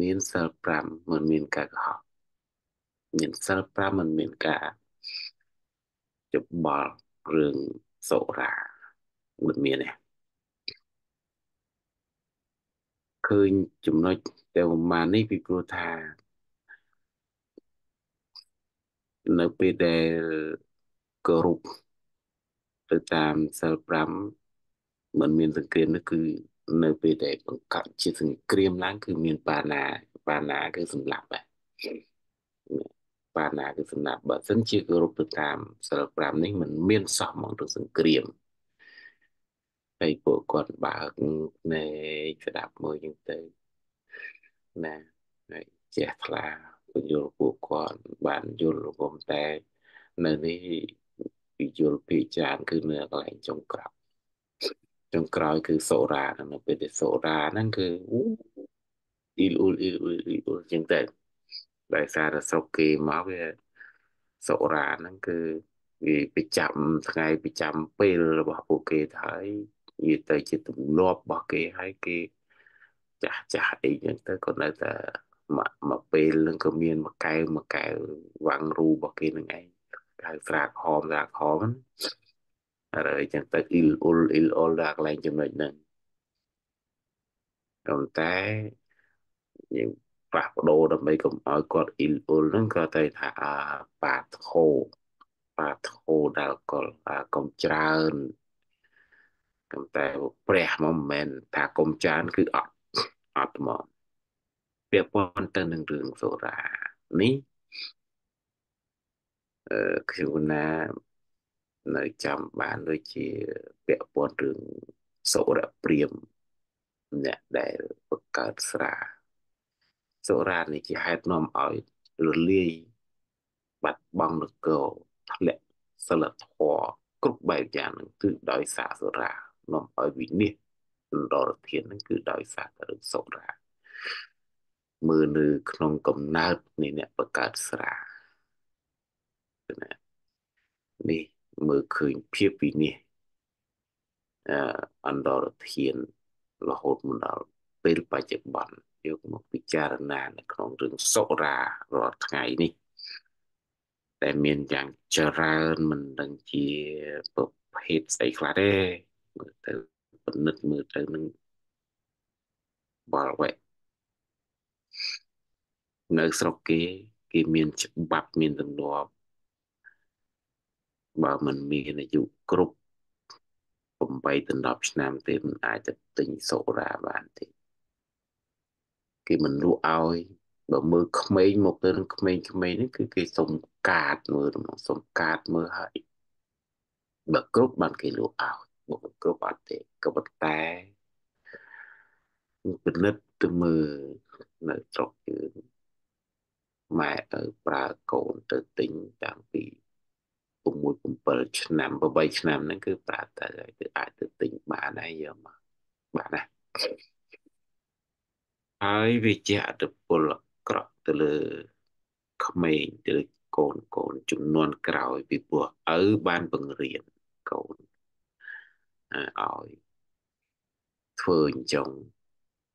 មានសិល5មិនមានការកុហកមានសិល5មិនមានការច្បល់រឿងសុរាមិនមានទេឃើញចំណុចតែប្រហែលនេះពីព្រោះថា នៅពេលដែលគ្រប់ទៅតាមសិល5មិនមានសង្គ្រាមនេះគឺ នៅពេលដែលបង្កប់ជាសង្គ្រាមឡើងគឺមានបាណាបាណាគឺសម្លាប់ដែរបាណាគឺសម្លាប់បើសិនជាគោរពទៅតាមសិល5នេះมันមានសោះមកទៅសង្គ្រាមហើយពួកគាត់បើកភ្នែកស្ដាប់មើលចឹងទៅណាហើយចេះថ្លាបញ្យល់ពួកគាត់បានយល់រំតែនៅនេះពីយល់ពីចានគឺនៅកន្លែងចុងក្រោយ ចុងក្រោយគឺសូរ៉ានៅពេលដែលសូរ៉ាហ្នឹងគឺអ៊ីលអ៊ូលអ៊ីលអ៊ូលអ៊ីលអ៊ូលចឹងទៅដោយសារតែស្រុកគេមកវាសូរ៉ាហ្នឹងគឺវាប្រចាំថ្ងៃប្រចាំពេលរបស់ពួកគេទៅហើយវាទៅជាទម្លាប់របស់គេហើយគេចាស់ចាស់អីចឹងទៅក៏នៅតែមកមកពេលនឹងក៏មានមួយកែវមួយកែវវាំងរូរបស់គេនឹងឯងហៅស្រាក្រហមស្រាក្រហម ហើយចឹងទៅអ៊ីលអ៊ុលអ៊ីលអ៊ុលដល់កន្លែងចំណុចហ្នឹងប៉ុន្តែយើងផ្លាស់ប្ដូរដើម្បីកុំឲ្យគាត់អ៊ីលអ៊ុលហ្នឹងក៏តែថាអាបាតខោបាតខោដែលកុលអាកុំច្រើនកំតែព្រះមកមិនមែនថាកុំច្រើនគឺអត់អត់មកពាក់ព័ន្ធទៅនឹងរឿងសូរ៉ានេះអឺខ្ញុំណា នៅចាំបានដូចជាពាក់ព័ន្ធរឿងសូរព្រាមអ្នកដែលបង្កើតស្រាសូរ៉ានេះជាហេតុនាំឲ្យរលាយបាត់បង់នគរធ្លាក់សិលធម៌គ្រប់បែបយ៉ាងនឹងគឺដោយសារសូរ៉ានាំឲ្យវិនិច្ឆ័យដរធាននឹងគឺដោយសារតែសូរ៉ាមើលនៅក្នុងកំណើតនៃអ្នកបង្កើតស្រាណានេះ មើលឃើញភាពវិនិច្ឆ័យអអន្តរធានរហូតមកដល់ពេលបច្ចុប្បន្នយកមកពិចារណានៅក្នុងរឿងសុរារាល់ថ្ងៃនេះតែមានយ៉ាងច្រើនមិនដឹងជាប្រភេទស្អីខ្លះទេមើលទៅពិនិត្យមើលទៅនឹងបលវៈនៅស្រុកគេ គេមានច្បាប់មានទម្លាប់ បើមិនមានអាយុគ្រប់8ដល់10ឆ្នាំទេមិនអាចទៅទិញសូរ៉ាបានទេគេមិនលក់ឲ្យបើមើលក្មេងមកទៅនឹងក្មេងក្មេងនេះគឺគេសុំកាតមើលមកសុំកាតមើលហើយបើគ្រប់បានគេលក់ឲ្យបើគ្រប់អត់ទេក៏ប៉ុន្តែពិនិត្យទៅមើលនៅស្រុកយើងម៉ែទៅប្រើកូនទៅទិញតាំងពី 6 7ឆ្នាំ8ឆ្នាំហ្នឹងគឺប្រើទៅហើយគឺអាចទៅទិញបានហើយយកមកបានណាហើយវាជាអត្តពលក្រក់ទៅលើក្មេងទៅលើកូនកូនចំនួនក្រោយពីព្រោះឪបានបង្រៀនកូនឲ្យធ្វើអញ្ចឹង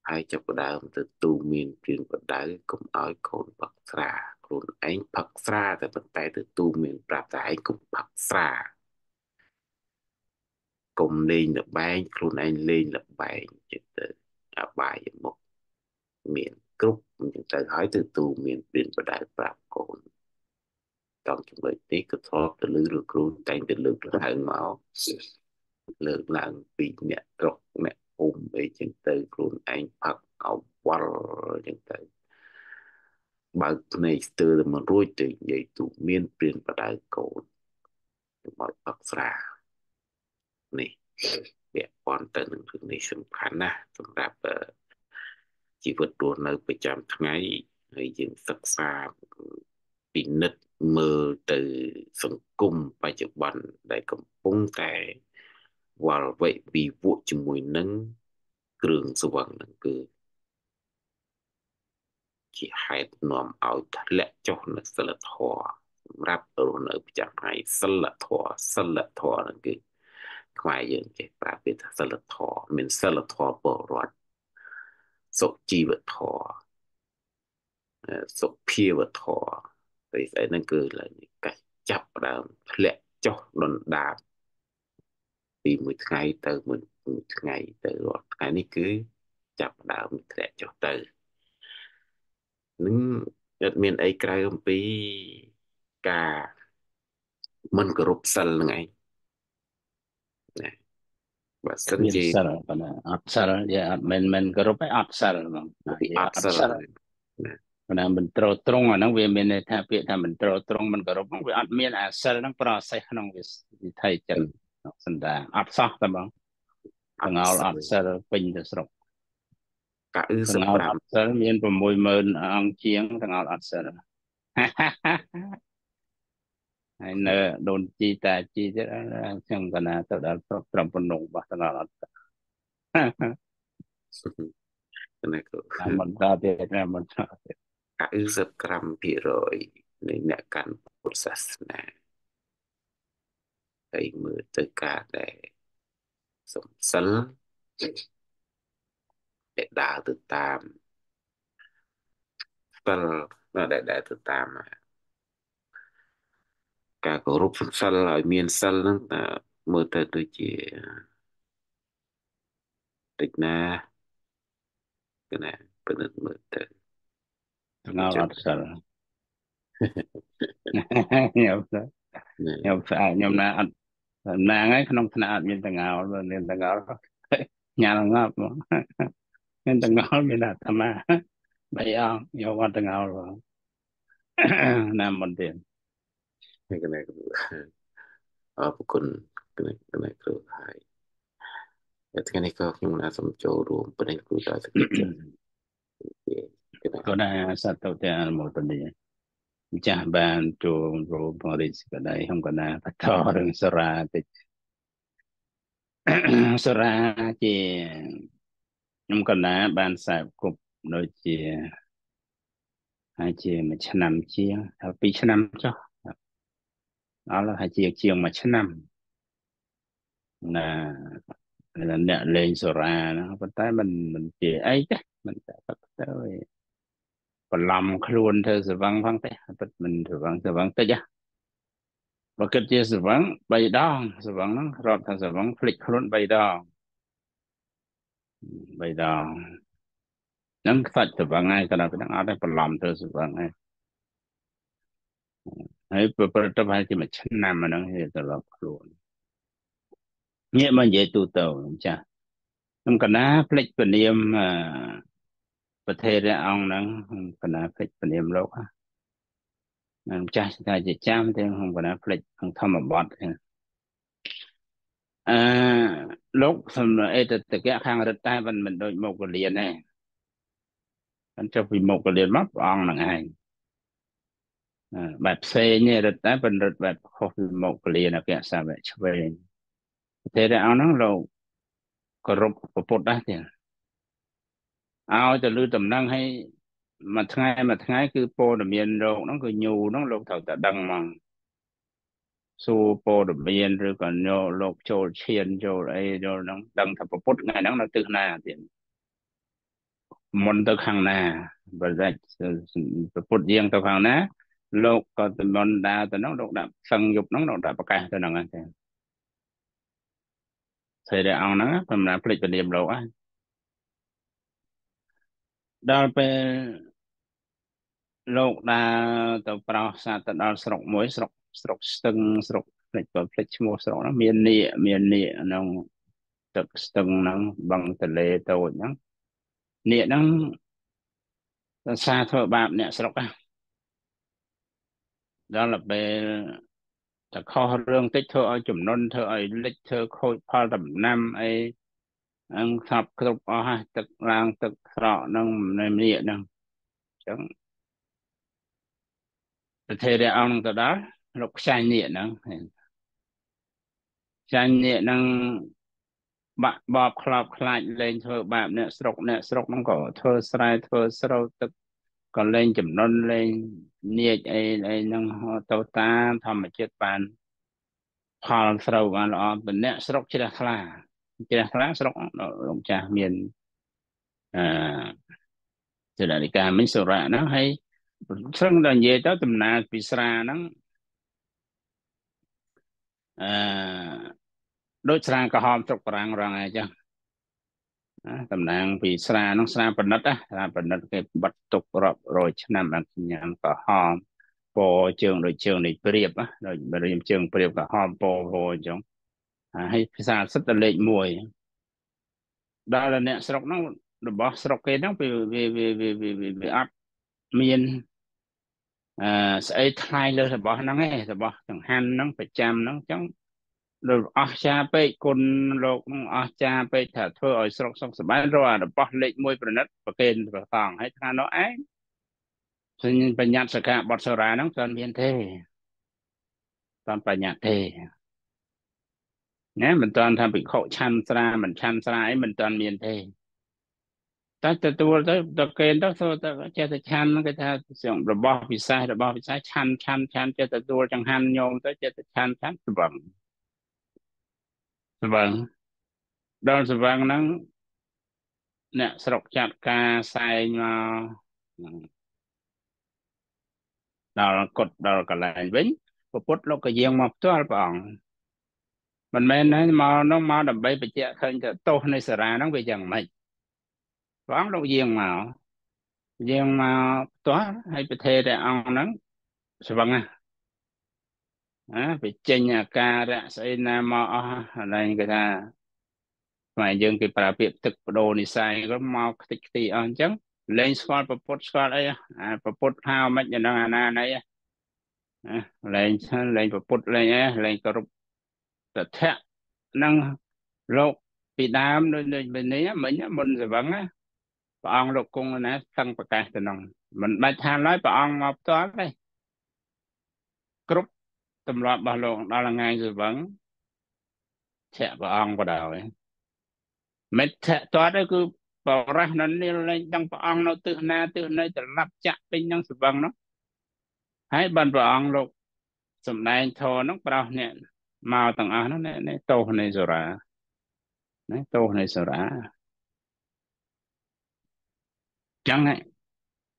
ហើយចាប់ផ្ដើមទៅទូមានព្រៀនបដៅកុំឲ្យកូនផឹកស្រា ខ្លួនឯងផឹកស្រាតែប៉ុន្តែទៅទូមានប្រាប់តែឯងកុំផឹកស្រាកុំលេងលបែងខ្លួនឯងលេងលបែងចិត្តទៅអបាយមុខមានគ្រប់អញ្ចឹងទៅហើយទៅទូមានព្រៀនបដៅប្រាប់កូនតាមចំណុចនេះក៏ធ្លាប់ទៅលើលោកគ្រូតែងតែលើកឡើងមកលើកឡើងពីអ្នកត្រកអ្នកភូមិអីចឹងទៅខ្លួនឯងផឹកអវល់ចឹងទៅ បើកភ្នែកស្ទើរតែមិនរួចទៅនិយាយទូមានព្រៀនបដៅកូនមកផឹកស្រានេះពាក់ព័ន្ធទៅនឹងរឿងនេះសំខាន់ណាស់សម្រាប់ជីវិតរស់នៅប្រចាំថ្ងៃហើយយើងសិក្សាពិនិត្យមើលទៅសង្គមបច្ចុប្បន្នដែលកំពុងតែវល់វែកវិវក់ជាមួយនឹងគ្រឿងស្វឹងហ្នឹងគឺ ជាហេតុនាំឲ្យធ្លាក់ចុះនៅសិលធម៌សម្រាប់រស់នៅប្រចាំថ្ងៃសិលធម៌សិលធម៌ហ្នឹងគឺខ្មែរយើងចេះប្រើពាក្យថាសិលធម៌មានសិលធម៌ពលរដ្ឋសុជីវធម៌សុភាវធម៌ស្អីស្អីហ្នឹងគឺឡើងកាច់ចាប់ដើមធ្លាក់ចុះដុនដាបពីមួយថ្ងៃទៅមួយថ្ងៃទៅរាល់ថ្ងៃនេះគឺចាប់ដើមធ្លាក់ចុះទៅ នឹងអត់មានអីក្រៅអំពីការមិនគោរពសិលហ្នឹងឯងណាបើសិនជា
សិលប៉ុណ្ណាអត់សិលវាអត់មិនមិនគោរពឯអត់សិលហ្មង
អត់សិលណា
ប៉ុន្តែមិនត្រូវត្រង់អាហ្នឹងវាមានន័យថាពាក្យថាមិនត្រូវត្រង់មិនគោរពហ្នឹងវាអត់មានអាសិលហ្នឹងប្រសេះក្នុងវិថីចិត្តសន្តានអត់សោះតែបងកងោលអត់សិលពេញទៅស្រុក
កាអ៊ឺ
សង្អល់អត់សិលមាន60000អង្គជាងទាំងអល់អត់សិលហើយនៅដូនជីតាជីទៀតខ្ញុំកណាទៅដល់ត្រឹមប៉ុណ្ណឹងបោះទាំងអល់អត់
នេះក៏
តាមបន្តទៀតតាមបន្តទៀត
កាអ៊ឺ15%នៃអ្នកកាន់ពុទ្ធសាសនាហើយមើលទៅការដែលសំសិល ដែលដើរទៅតាមសិលដែលដើរទៅតាមការគោរពសិលឲ្យមានសិលហ្នឹងតើមើលទៅដូចជាតិចណាកណាពិនិត្យមើលទៅ
ងល់អត់សិលខ្ញុំខ្ញុំស្អាតខ្ញុំណាអត់តំណាងហើយក្នុងថ្នាក់អត់មានតងល់បើមានតងល់ញ៉ាំងាប់ មកមានតងល់មានអាត្មាបីអង្គយកអត់តងល់បងណាមុនទៀត
កណែអរគុណកណែកណែគ្រូហើយថ្ងៃនេះក៏ខ្ញុំណាសូមចូលរួមបដិគ្រូដល់សក្តិចិត្ត
ក៏ណាសត្វទៅអនុមោទនីចាស់បានចូលរួមបរិសក្តីខ្ញុំក៏ណាបន្តរឿងសរាតិចសរាជា ខ្ញុំក៏ណាបានខ្សែគប់ដូចជាហើយជាមួយឆ្នាំជាងហើយ2ឆ្នាំចុះអត់ហើយជាជាងមួយឆ្នាំណាអ្នកលេងសូរ៉ាណាប៉ុន្តែมันมันជាអីទេมันតែទៅបន្លំខ្លួនធ្វើសវឹងផងទេពិតមិនសវឹងសវឹងតិចហ៎បើគិតជាសវឹង3ដងសវឹងហ្នឹងរាប់ថាសវឹងភ្លេចខ្លួន3ដង 3ដងហ្នឹងខ្សាច់សវឹងហើយគាត់ថាអត់ទេបន្លំធ្វើសវឹងហើយហើយប្រព្រឹត្តទៅហើយជាមួយឆ្នាំហ្នឹងវាត្រឡប់ខ្លួនងាកមកនិយាយទូទៅចាខ្ញុំកណាភ្លេចពនាមប្រធេរៈអង្គហ្នឹងកណាភ្លេចពនាមលោកហ្នឹងចាស់ថាជាចាំទេខ្ញុំកណាភ្លេចក្នុងធម្មបទ អឺលោកសំអេតតកៈខាងរដ្ឋតែមិនមិនដូចមកលៀនទេមិនចុះពីមកលៀនមកព្រះអង្គហ្នឹងឯងបែបផ្សេងទេរត់តែបណ្ឌិតបែបខុសពីមកលៀនអគ្គសាវៈឆ្វេងទេរៈអង្គហ្នឹងលោកគោរពពុទ្ធដែរទៀតឲ្យទៅលើតំណែងឲ្យមួយថ្ងៃមួយថ្ងៃគឺព័ត៌មានរោគហ្នឹងគឺញូហ្នឹងលោកត្រូវតែដឹងហ្មង សួរព័ត៌មានឬក៏ញោលោកចូលឈានចូលអីចូលហ្នឹងដឹងថាពុទ្ធថ្ងៃហ្នឹងនៅទិសណាទៀតមុនទៅខាងណាបើតែពុទ្ធយាងទៅខាងណា លោកក៏តំនដើរទៅហ្នឹងលោកដាក់សឹងយប់ហ្នឹងលោកដាក់ប្រកាសទៅហ្នឹងហ្នឹងស្អីដែរអង្គហ្នឹងសម្រាប់ភ្លេចពលាមលោកហ្នឹងដល់ពេលលោកដើរទៅប្រោសសាទៅដល់ស្រុកមួយស្រុក ស្រុកស្ទឹងស្រុកភ្លេចក៏ភ្លេចឈ្មោះស្រុកហ្នឹងមាននៀកមាននៀកក្នុងទឹកស្ទឹងហ្នឹងបឹងទលេតូចហ្នឹងនៀកហ្នឹងសារធ្វើបាបអ្នកស្រុកហ្នឹងដល់ពេលតែខុសរឿងតិចធ្វើឲ្យចំនួនធ្វើឲ្យលិចធ្វើខូចផលដំណាំអីអង្គថាប់គ្រប់អស់ទឹកឡើងទឹកស្រកនឹងនៃនេះហ្នឹងអញ្ចឹងប្រធានអង្គទៅដល់ លោកខ្ចាញ់នេះហ្នឹងចាញ់នេះហ្នឹងបាក់បបខ្លោបខ្លាចលេងធ្វើបាបអ្នកស្រុកអ្នកស្រុកហ្នឹងក៏ធ្វើស្រែធ្វើស្រូវទឹកក៏លេងចំនួនលេងនាចអីអីហ្នឹងទៅតាមធម្មជាតិបានផលស្រូវបានល្អប៉ុន្តែស្រុកជ្រះថ្លាជ្រះថ្លាស្រុកលោកចាស់មានអឺចរិយាកាមិញសុរៈហ្នឹងហើយស្រឹងដល់និយាយទៅដំណើរពីស្រាហ្នឹង អឺដូចស្រាក្រហមស្រុកបារាំងរងអញ្ចឹងតំណាងពីស្រាហ្នឹងស្រាប្រណិតណាស្រាប្រណិតគេបិទទុករាប់រយឆ្នាំបានញ៉ាំក្រហមពណ៌ជើងដូចជើងនៃព្រៀបណាដូចរៀមជើងព្រៀបក្រហមពណ៌ពណ៌អញ្ចឹងហើយភាសាសិទ្ធិលេខ1ដល់អ្នកស្រុកហ្នឹងរបស់ស្រុកគេហ្នឹងវាវាវាវាវាអត់មាន អឺស្អីថ្លៃលើរបស់ហ្នឹងឯងរបស់ចង្ហាន់ហ្នឹងប្រចាំហ្នឹងអញ្ចឹងលោកអស្ចារពេកគុណលោកនឹងអស្ចារពេកថាធ្វើឲ្យស្រុកសុខសប្បាយរករបស់លេខ1ប្រណិតប្រកេនប្រតងហើយថានោះឯងសញ្ញបញ្ញត្តិសកាបតសរាហ្នឹងមិនមានទេតាមបញ្ញត្តិទេណាមិនតាន់ថាភិក្ខុឆាន់ស្រាមិនឆាន់ស្រាអីមិនតាន់មានទេ តែទទួលទៅទៅកេនទៅទៅចេះតែឆាន់គេថារបស់ពិសេសរបស់ពិសេសឆាន់ឆាន់ឆាន់ចេះតែទទួលចង្ហាន់ញោមទៅចេះតែឆាន់ឆាន់ស្វឹងស្វឹងដល់ស្វឹងហ្នឹងអ្នកស្រុកចាត់ការសែងមកដល់កត់ដល់កន្លែងវិញពុទ្ធលោកក៏យាងមកផ្ទាល់ព្រះអង្គមិនមែនណាមកនោះមកដើម្បីបញ្ជាក់ឃើញទៅទោសនៃសារាហ្នឹងវាយ៉ាងម៉េច ព្រះអង្គលោកយាងមកយើងមកផ្ទាល់ហើយប្រទេសតែអង្គហ្នឹងស្វឹងណាណាវាចេញអាការៈស្អីណាមកអស់អានេះគេថាស្មៃយើងគេប្រើពាក្យទឹកបដូរនិស័យក៏មកខ្ទេចខ្ទីអស់អញ្ចឹងលែងស្គាល់ប្រពុតស្គាល់អីអាប្រពុតហៅមិនយ៉ាងអាណាណីណាលែងលែងប្រពុតលែងអីលែងគោរពតថៈនឹងលោកពីដើមដូចដូចនេះមិញមុនសវឹងណា ព្រះអង្គលោកគង់ណាសឹងប្រកាសទៅក្នុងមិនបាច់ថាឡើយព្រះអង្គមកផ្ទាល់ទេគ្រប់ទម្លាប់របស់លោកដល់ថ្ងៃសវឹងធាក់ព្រះអង្គបដោយមិនធាក់តតគឺបរះនៅនេះលែងដឹងព្រះអង្គនៅទិសណាទិសណីត្រឡប់ចាក់ពេញនឹងសវឹងនោះហើយបានព្រះអង្គលោកសំដែងធរនោះប្រោសអ្នកមកទាំងអស់នោះនេះទោសនៃសូរាណាទោសនៃសូរា ចឹង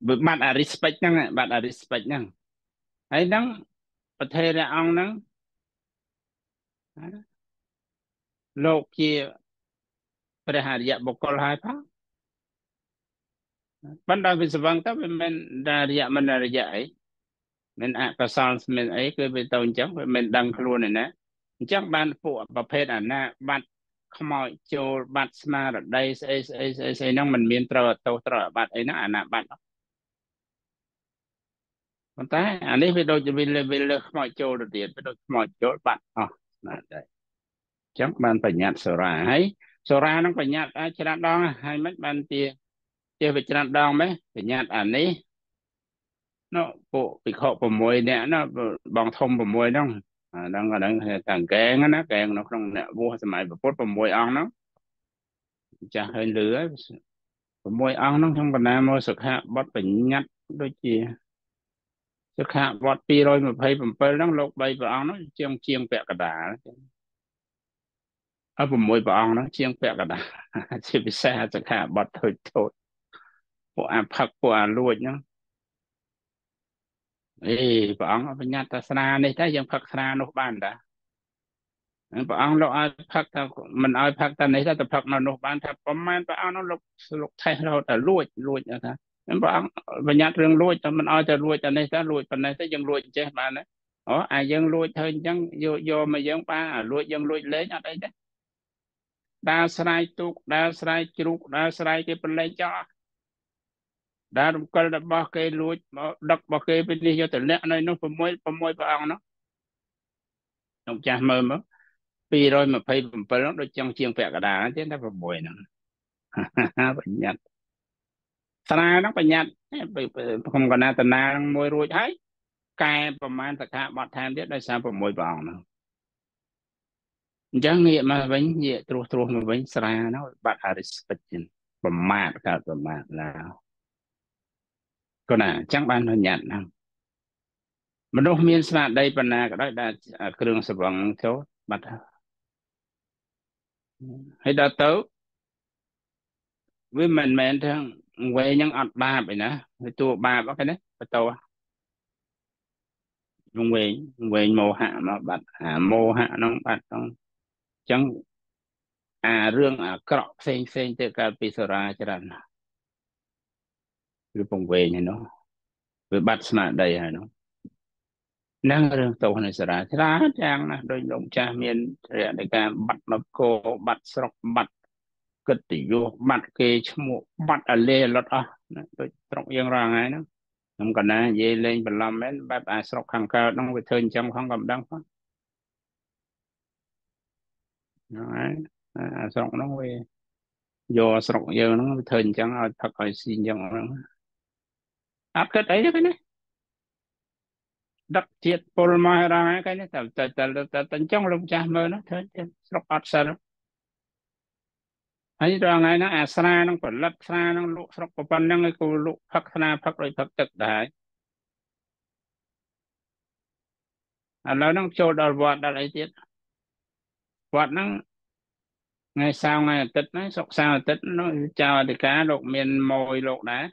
បើបាត់អា respect ហ្នឹងបាត់អា respect ហ្នឹងហើយហ្នឹងប្រធេរអង្គហ្នឹងលោកជាព្រះអរិយបុគ្គលហើយផងបណ្ដោយវិស្វងទៅវាមិនដារិយមិនអរិយអីមិនអកុសលមិនអីគឺវាទៅអញ្ចឹងវាមិនដឹងខ្លួនឯណាអញ្ចឹងបានពួកប្រភេទអាណាបាត់ ខ្មោចចូលបាត់ស្មារតីស្អីស្អីស្អីស្អីហ្នឹងมันមានត្រូវអត់ទោសត្រូវបាត់អីហ្នឹងអាណាបាត់ប៉ុន្តែអានេះវាដូចវាវាលើខ្មោចចូលទៅទៀតវាដូចខ្មោចចូលបាត់អស់ណាដែរអញ្ចឹងបានបញ្ញត្តិសូរាហើយសូរាហ្នឹងបញ្ញត្តិច្រើនដងហើយមិនបានជាជាវាច្រើនដងម៉េះបញ្ញត្តិអានេះនោះពួកពិខុ6នាក់ណាបងធំ6ហ្នឹង អាហ្នឹងអាហ្នឹងតាំងកែងណាកែងនៅក្នុងអ្នកវោះសម័យពុទ្ធ6អង្គហ្នឹងចាស់ឃើញលឺហើយ6អង្គហ្នឹងក្នុងបណ្ណាមកសុខៈបត់បញ្ញត្តិដូចជាសុខៈវត្ត227ហ្នឹងលោក3ព្រះអង្គហ្នឹងជាងជាងពាក់កដាលអើ6ព្រះអង្គហ្នឹងជាងពាក់កដាលជាពិសេសសុខៈវត្តធូចធូចពួកអាផឹកពួកអាលួចហ្នឹង អេព្រះអង្គបញ្ញត្តិសាសនានេះតែយើងផឹកស្នានោះបានតាព្រះអង្គលោកឲ្យផឹកតែមិនឲ្យផឹកតែនេះតែទៅផឹកនៅនោះបានថាប្រហែលព្រះអង្គនោះលោកលោកថេះរហូតតែលួចលួចថាព្រះអង្គបញ្ញត្តិរឿងលួចតែមិនឲ្យតែលួចតែនេះតែលួចប៉ុណ្ណេះទៅយើងលួចចេះបានណាអូអាយើងលួចធ្វើអញ្ចឹងយកយកមកយើងបានអាលួចយើងលួចលេងអត់អីទេដើរស្រ័យទូកដើរស្រ័យជ្រូកដើរស្រ័យគេប្រឡែងចោល ដែលរំកិលរបស់គេលួចមកដឹករបស់គេពីនេះយកទៅលាក់នៅនោះ6 6ព្រះអង្គនោះខ្ញុំចាស់មើលមក227នោះដូចចង់ជាងពាក់កណ្ដាលទៀតតែ6ហ្នឹងបញ្ញត្តិស្នាហ្នឹងបញ្ញត្តិខ្ញុំកណាតនានឹងមួយរួចហើយកែប្រមាណសខាបត់ថែមទៀតដោយសារ6ព្រះអង្គហ្នឹងអញ្ចឹងងាកមកវិញងាកត្រួសត្រាសមកវិញស្រាហ្នឹងបាត់ respect ប្រមាថកើតប្រមាថឡើ ក៏ណាអញ្ចឹងបានបញ្ញត្តិហ្នឹងមនុស្សមានស្មារតីបណ្ណាក៏ដោយដែលគ្រឿងសង្វឹងចូលបាត់ហើយដល់ទៅវាមិនមែនទាំងវែងហ្នឹងអត់បាបឯណាវាតួបាបអត់គេណាបតោវែងវែងមោហៈមកបាត់អាមោហៈហ្នឹងបាត់ហ្នឹងអញ្ចឹងអារឿងអាក្រក់ផ្សេងផ្សេងទៅកើតពីសរាច្រើនណា ស់គឺពងវែងហ្នឹងវាបាត់ស្មារតីហើយនោះនឹងរឿងទោសនៃសារៈច្រើនយ៉ាងណាស់ដោយលោកចាស់មានរយៈនៃការបាត់នគរបាត់ស្រុកបាត់កិត្តិយសបាត់គេឈ្មោះបាត់អលេលត់អស់ដូចស្រុកយើងរាល់ថ្ងៃហ្នឹងខ្ញុំកណានិយាយលេងបន្លំមែនបែបអាស្រុកខាងកើតហ្នឹងវាធ្វើអញ្ចឹងផងក៏មិនដឹងផងហ្នឹងហើយអាស្រុកហ្នឹងវាយកស្រុកយើងហ្នឹងវាធ្វើអញ្ចឹងឲ្យផឹកឲ្យស៊ីអញ្ចឹងហ្នឹង អត់គិតអីទេណាដឹកជាតិពលមករងហ្នឹងគេតែតែតែអញ្ចឹងលោកចាស់មើលនោះធ្វើស្រុកអត់សិលហើយរងថ្ងៃហ្នឹងអាស្រាហ្នឹងផលិតស្រាហ្នឹងលក់ស្រុកប៉ុណ្ណឹងឯគូលក់ផឹកស្នាផឹកដោយផឹកទឹកដែរឥឡូវហ្នឹងចូលដល់វត្តដល់អីទៀតវត្តហ្នឹងថ្ងៃសៅរ៍ថ្ងៃអាទិត្យហ្នឹងសុកសៅរ៍អាទិត្យនោះចៅអធិការលោកមានម៉ួយលោកដែរ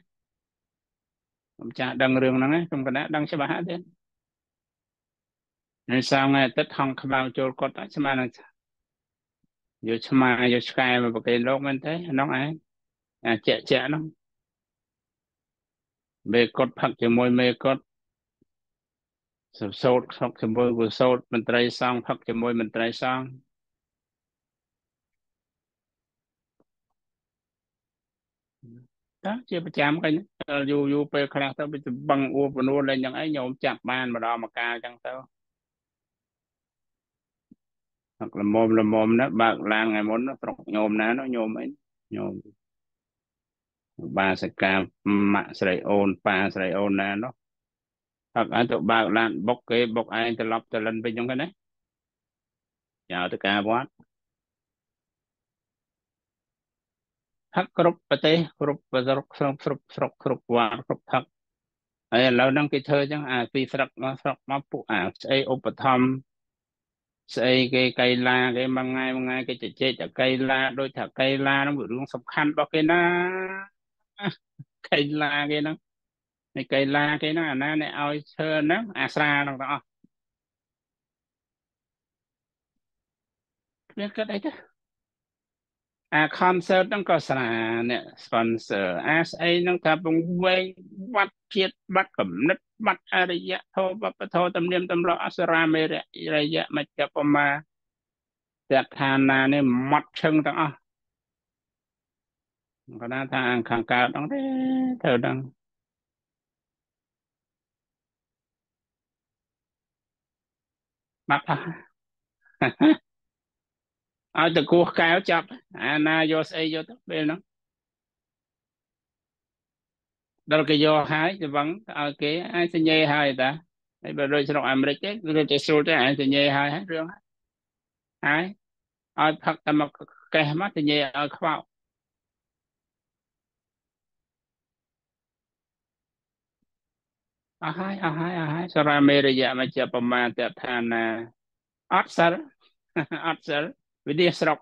ខ្ញុំចាស់ដឹងរឿងហ្នឹងខ្ញុំកណាដឹងច្បាស់ហើយទៀតថ្ងៃសៅរ៍ថ្ងៃអាទិត្យហងក្បាលចូលគាត់ស្មាននឹងយកឆ្មាយកឆ្កែមកប្រគេនលោកមែនទេហ្នឹងឯងអាជាក់ជាក់ហ្នឹងមេកុដផឹកជាមួយមេកុដសោតផឹកជាមួយគូសោតមន្ត្រីសង្ឃផឹកជាមួយមន្ត្រីសង្ឃ តើជាប្រចាំកញ្ញាយូរយូរពេលខ្លះទៅវាបឹងអួបនួនលេងយ៉ាងអីញោមចាប់បានម្ដងមកកាលចឹងទៅហឹកលមមលមមណាបើកឡានថ្ងៃមុនស្រុកញោមណានោះញោមអីញោមបាសកាម៉ាក់ស្រីអូនប៉ាស្រីអូនណានោះហឹកឲ្យទៅបើកឡានបុកគេបុកឯងត្រឡប់ទៅលិនវិញហ្នឹងណាចោលទៅការវត្ត ផឹកគ្រប់ប្រទេសគ្រប់ស្រុកស្រុកស្រុកស្រុកគ្រប់វត្តគ្រប់ផឹកហើយឥឡូវហ្នឹងគេធ្វើចឹងអាពីស្រុកមកស្រុកមកពួកអាស្អីឧបត្ថម្ភស្អីគេកៃឡាគេមួយថ្ងៃមួយថ្ងៃគេជជែកតែកៃឡាដូចថាកៃឡាហ្នឹងវារឿងសំខាន់របស់គេណាកៃឡាគេហ្នឹងនៃកៃឡាគេហ្នឹងអាណាអ្នកឲ្យឈើហ្នឹងអាស្រាហ្នឹងទាំងអស់វាគិតអីទៅ អា concert ហ្នឹងក៏ស្រាអ្នក sponsor អាស្អីហ្នឹងថាពងវែងវត្តជាតិបាត់កំណត់បាត់អរិយធម៌បពធម៌ទំនៀមទម្លាប់អសរាមេរយៈមជ្ជបមាតឋានានេះម៉ត់ឈឹងទាំងអស់គាត់ថាខាងកើតហ្នឹងទេត្រូវដឹងបាត់ហើយ ឲ្យតគោះកែវចាប់អាណាយកស្អីយកទៅពេលហ្នឹងដល់គេយកហើយទៅវឹងឲ្យគេអាចសញ្ញេហើយតាហើយបើដូចស្រុកអាមេរិកទេគឺទៅស្រួលទេអាចសញ្ញេហើយហើយរឿងហើយឲ្យផឹកតែមកកេះមកសញ្ញេឲ្យខ្វោអស់ហើយអស់ហើយអស់ហើយសរាមេរយៈមកជាប្រមាណតឋានាអត់សិលអត់សិល វិនិច្ឆ័យស្រុក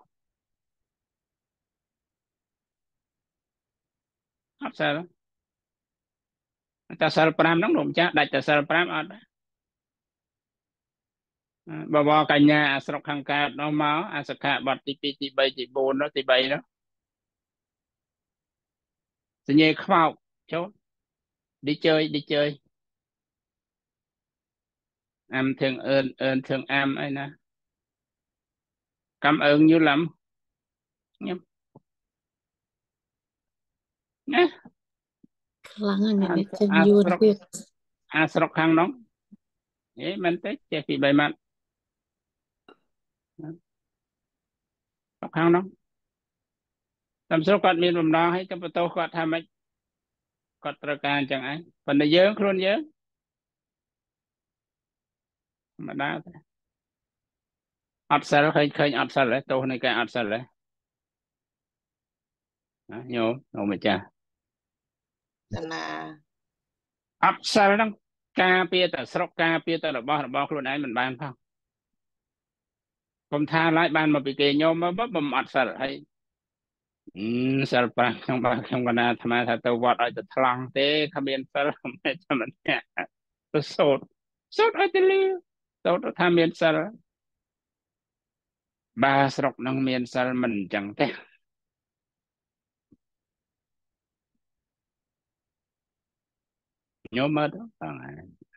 អត់សិលតែសិល5ហ្នឹងលោកម្ចាស់ដាច់តែសិល5អត់បបកញ្ញាអាស្រុកខាងកើតនោះមកអាសខាបទទី2ទី3ទី4នោះទី3នោះសញ្ញាខ្វោកចូលឌីជើយឌីជើយអាំធឹងអឿនអឿនធឹងអាំអីណា cảm ơn như lắm nhé nhé
ខ្លាំងណាស់អ្នកចេញយួនទៀត
អាស្រុកខាងនោះអេមិនទេចេះពី3ម៉ាត់ស្រុកខាងនោះតាមស្រុកគាត់មានបំណងឲ្យទៅបន្ទោគាត់ថាម៉េចគាត់ត្រូវការអញ្ចឹងឯងប៉ុន្តែយើងខ្លួនយើងធម្មតាទេ អត់សិលឃើញឃើញអត់សិលទេទោសនៃការអត់សិលទេណាញោមញោមម្ចាស់
ណា
អត់សិលហ្នឹងការពារតែស្រុកការពារតែរបស់របស់ខ្លួនឯងមិនបានផងកុំថាឡើយបានមកពីគេញោមមកបំអត់សិលហើយសិលប្រាំខ្ញុំបាទខ្ញុំកណាអាត្មាថាទៅវត្តឲ្យទៅថ្លង់ទេគ្មានសិលមិនចាំមិនទៅសូត្រសូត្រឲ្យទៅលឺសូត្រថាមានសិល បើស្រុកនឹងមានសិលមិនអញ្ចឹងទេញោមមើលទៅបង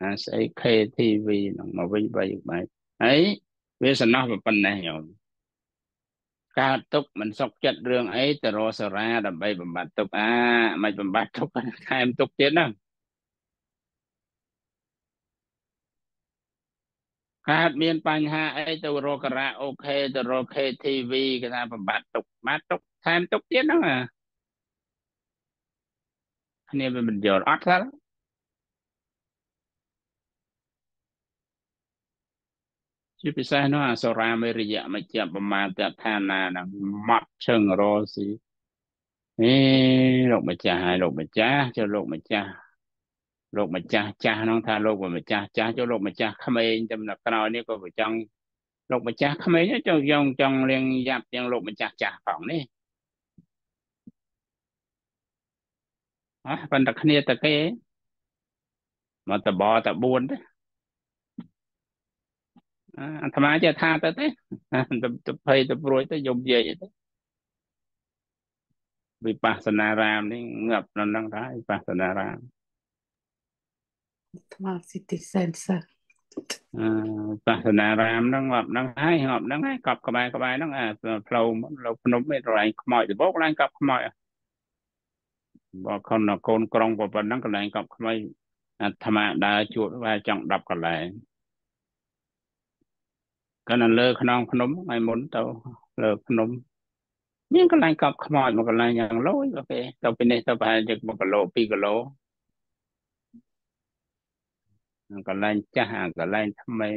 អាស្អី KTV នឹងមកវិញបីបែបហើយវាសំណោះប៉ុណ្ណេះញោមកើតទុកមិនសុខចិត្តរឿងអីទៅរកសារាដើម្បីបំបត្តិទុកអាមិនបំបត្តិទុកថែមទុកទៀតហ្នឹង កើតមានបញ្ហាអីទៅរកការ៉ាអូខេទៅរក KTV គេថាបំបត្តិទុកបាត់ទុកថែមទុកទៀតហ្នឹងអាគ្នាវាមិនយល់អត់ខ្លះជាពិសេសនោះអសរាមេរយៈមជ្ជប្រមាណតឋានានឹងម៉ត់ឈឹងរស៊ីអេលោកម្ចាស់ហើយលោកម្ចាស់ចូលលោកម្ចាស់ លោកម្ចាស់ចាស់ហ្នឹងថាលោកម្ចាស់ចាស់ចូលលោកម្ចាស់ក្មេងចំណាក់ក្រោយនេះក៏ចង់លោកម្ចាស់ក្មេងចង់ចង់ចង់លៀងយ៉ាប់ទាំងលោកម្ចាស់ចាស់ផងនេះអះប៉ុន្តែគ្នាតែគេមកតបត4ទេអាត្មាចេះថាទៅទេទៅភ័យទៅព្រួយទៅយំនិយាយទៅវិបស្សនារាមនេះងាប់នៅនឹងថាវិបស្សនារាម
ថ្មស៊ីទីសែនសើ
អឺបាសនារាមហ្នឹងងាប់ហ្នឹងហើយងាប់ហ្នឹងហើយកប់ក្បែរក្បែរហ្នឹងអាផ្លូវលោកភ្នំឯកន្លែងខ្មោចដបោកកន្លែងកប់ខ្មោចបើខំកូនក្រុងប៉ុណ្ណឹងកន្លែងកប់ខ្មោចអាត្មាដើរជួបវាចង់10កន្លែងកណ្ដាលលើខ្នងភ្នំថ្ងៃមុនទៅលើភ្នំមានកន្លែងកប់ខ្មោចមកកន្លែងយ៉ាងលយអូខេទៅពីនេះទៅប្រហែលជា1គីឡូ2គីឡូ កន្លែងចាស់អាកន្លែងថ្មី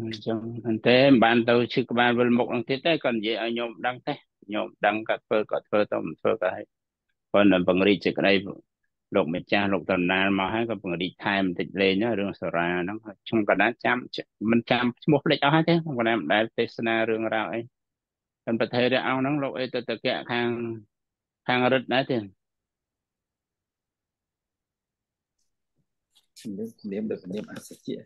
អញ្ចឹងតែមិនបានទៅឈឺក្បាលវិលមុខនឹងទៀតទេគាត់និយាយឲ្យញោមដឹងទេញោមដឹងគាត់ធ្វើគាត់ធ្វើទៅមិនធ្វើក៏ហើយគាត់នឹងបង្រីកសេចក្តីលោកម្ចាស់លោកតំណាលមកហើយក៏បង្រីកថែមបន្តិចលេងរឿងសារាហ្នឹងខ្ញុំក៏ដែរចាំមិនចាំឈ្មោះភ្លេចអស់ហើយទេខ្ញុំក៏ដែរមិនដែលទេសនារឿងរ៉ាវអីតែប្រទេសរាអង្គហ្នឹងលោកអីទៅតកៈខាងខាងរិទ្ធដែរទេ
ជំនាញជំនាញដូចជំនាញអសជៈ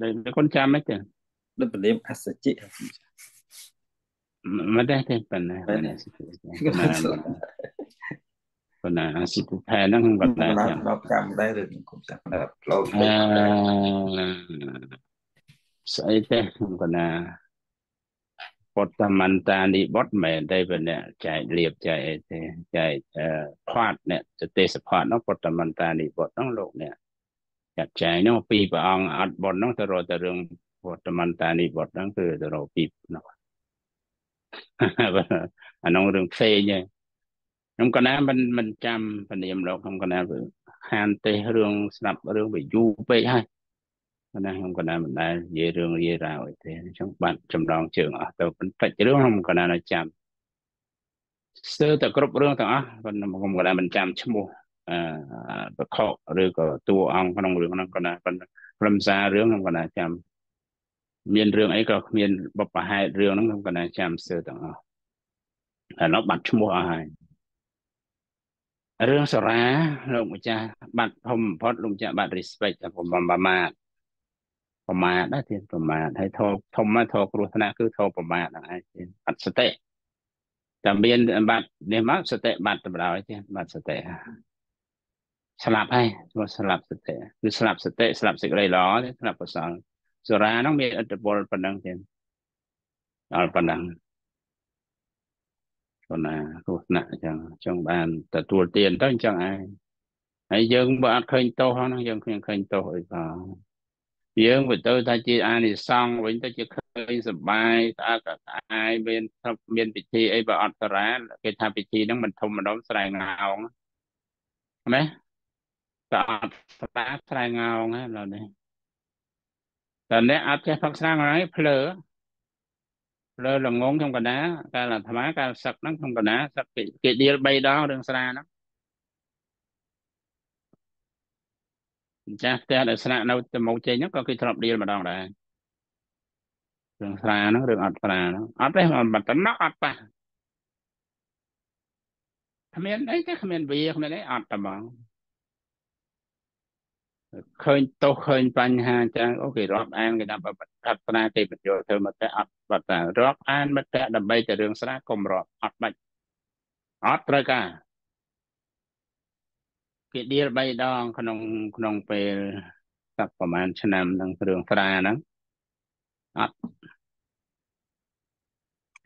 ដែលคนចាំមិនទេ
ដូចជំនាញអសជៈ
មិនដែរទេប៉ុណ្ណាប៉ុណ្ណាប៉ុណ្ណាអាសិពុផែហ្នឹងក៏ដែរ
ចាំដល់ចាំដែរឬគុំចាំដល់ផ្លូវ
អឺស្អីទេប៉ុណ្ណា ពតមន្តានិបុតមែនទេបើអ្នកចែកលៀបចែកអីទេចែកផាត់អ្នកទេសផាត់នោះពតមន្តានិបុតនោះលោកអ្នកចាត់ចែងនោះពីព្រះអង្គអត់បុតនោះទៅរកទៅរឿងពតមន្តានិបុតហ្នឹងគឺទៅរកពីនោះអានោះរឿងផ្សេងឯងខ្ញុំកណាមិនមិនចាំពនាមលោកខ្ញុំកណាហានទេរឿងស្ដាប់រឿងវាយូរពេកហើយ ណាខ្ញុំកណាមិនដែលនិយាយរឿងរាយរ៉ាវអីទេអញ្ចឹងបាត់ចម្លងជើងអស់ទៅបន្តិចរឿងខ្ញុំកណានៅចាំស្ទើរតែគ្រប់រឿងទាំងអស់ខ្ញុំកណាមិនចាំឈ្មោះអឺបខឬក៏តួអង្គក្នុងរឿងហ្នឹងកណាប៉ុន្តែខ្លឹមសាររឿងខ្ញុំកណាចាំមានរឿងអីក៏គ្មានបបហេតុរឿងហ្នឹងខ្ញុំកណាចាំស្ទើរទាំងអស់ឥឡូវបាត់ឈ្មោះអស់ហើយរឿងសារាលោកម្ចាស់បាត់ធំបំផុតលោកម្ចាស់បាត់ respect ผมប្រមាទ ប្រមាទដែរទៀតប្រមាទហើយធោធំមកធោគ្រោះថ្នាក់គឺធោប្រមាទហ្នឹងឯងទៀតអត់សតិតែមានបាត់នេះមកសតិបាត់ទៅដល់ទៀតបាត់សតិស្លាប់ហើយធ្វើស្លាប់សតិគឺស្លាប់សតិស្លាប់សេចក្តីល្អទេស្លាប់កុសលសុរាហ្នឹងមានឥទ្ធិពលប៉ុណ្ណឹងទៀតដល់ប៉ុណ្ណឹងប៉ុណ្ណាគ្រោះថ្នាក់អញ្ចឹងអញ្ចឹងបានទទួលទានទៅអញ្ចឹងឯងហើយយើងបើអត់ឃើញទោសហ្នឹងយើងគ្មានឃើញទោសអីផង យើងទៅទៅថាជាអានិសង្ឃវិញទៅជាឃើញសបាយស្អាតស្អាយមានមានពិធីអីបើអត់តារាគេថាពិធីហ្នឹងមិនធំម្ដងស្រែងងោងណាតែអត់ស្ដាប់ស្រែងងោងហ្នឹងឡើយនេះតែអ្នកអត់ចេះផឹកស្រាហើយភ្លើភ្លើល្ងងក្នុងកណាកាលអាត្មាកាលសឹកហ្នឹងក្នុងកណាសឹកគេដៀល3ដងរឿងស្រាហ្នឹង ម្ចាស់ផ្ទះដែលស្នាក់នៅទៅមកចេញហ្នឹងក៏គេធ្លាប់ដៀលម្ដងដែររឿងស្រាហ្នឹងរឿងអត់ស្រាហ្នឹងអត់ទេមិនតំណក់អត់ប៉ះគ្មានអីទេគ្មានវាគ្មានអីអត់តែហ្មងឃើញទោសឃើញបញ្ហាចឹងអូគេរាប់អានគេថាបើប្រាថ្នាគេបញ្ចូលធ្វើមកតែអត់បាត់តែរាប់អានមកតែដើម្បីតែរឿងស្រាកុំរាប់អត់បាច់អត់ត្រូវការ គេដៀល3ដង ក្នុងក្នុងពេលសប្ប្រហែលឆ្នាំនឹងគ្រឿងស្រាហ្នឹងអត់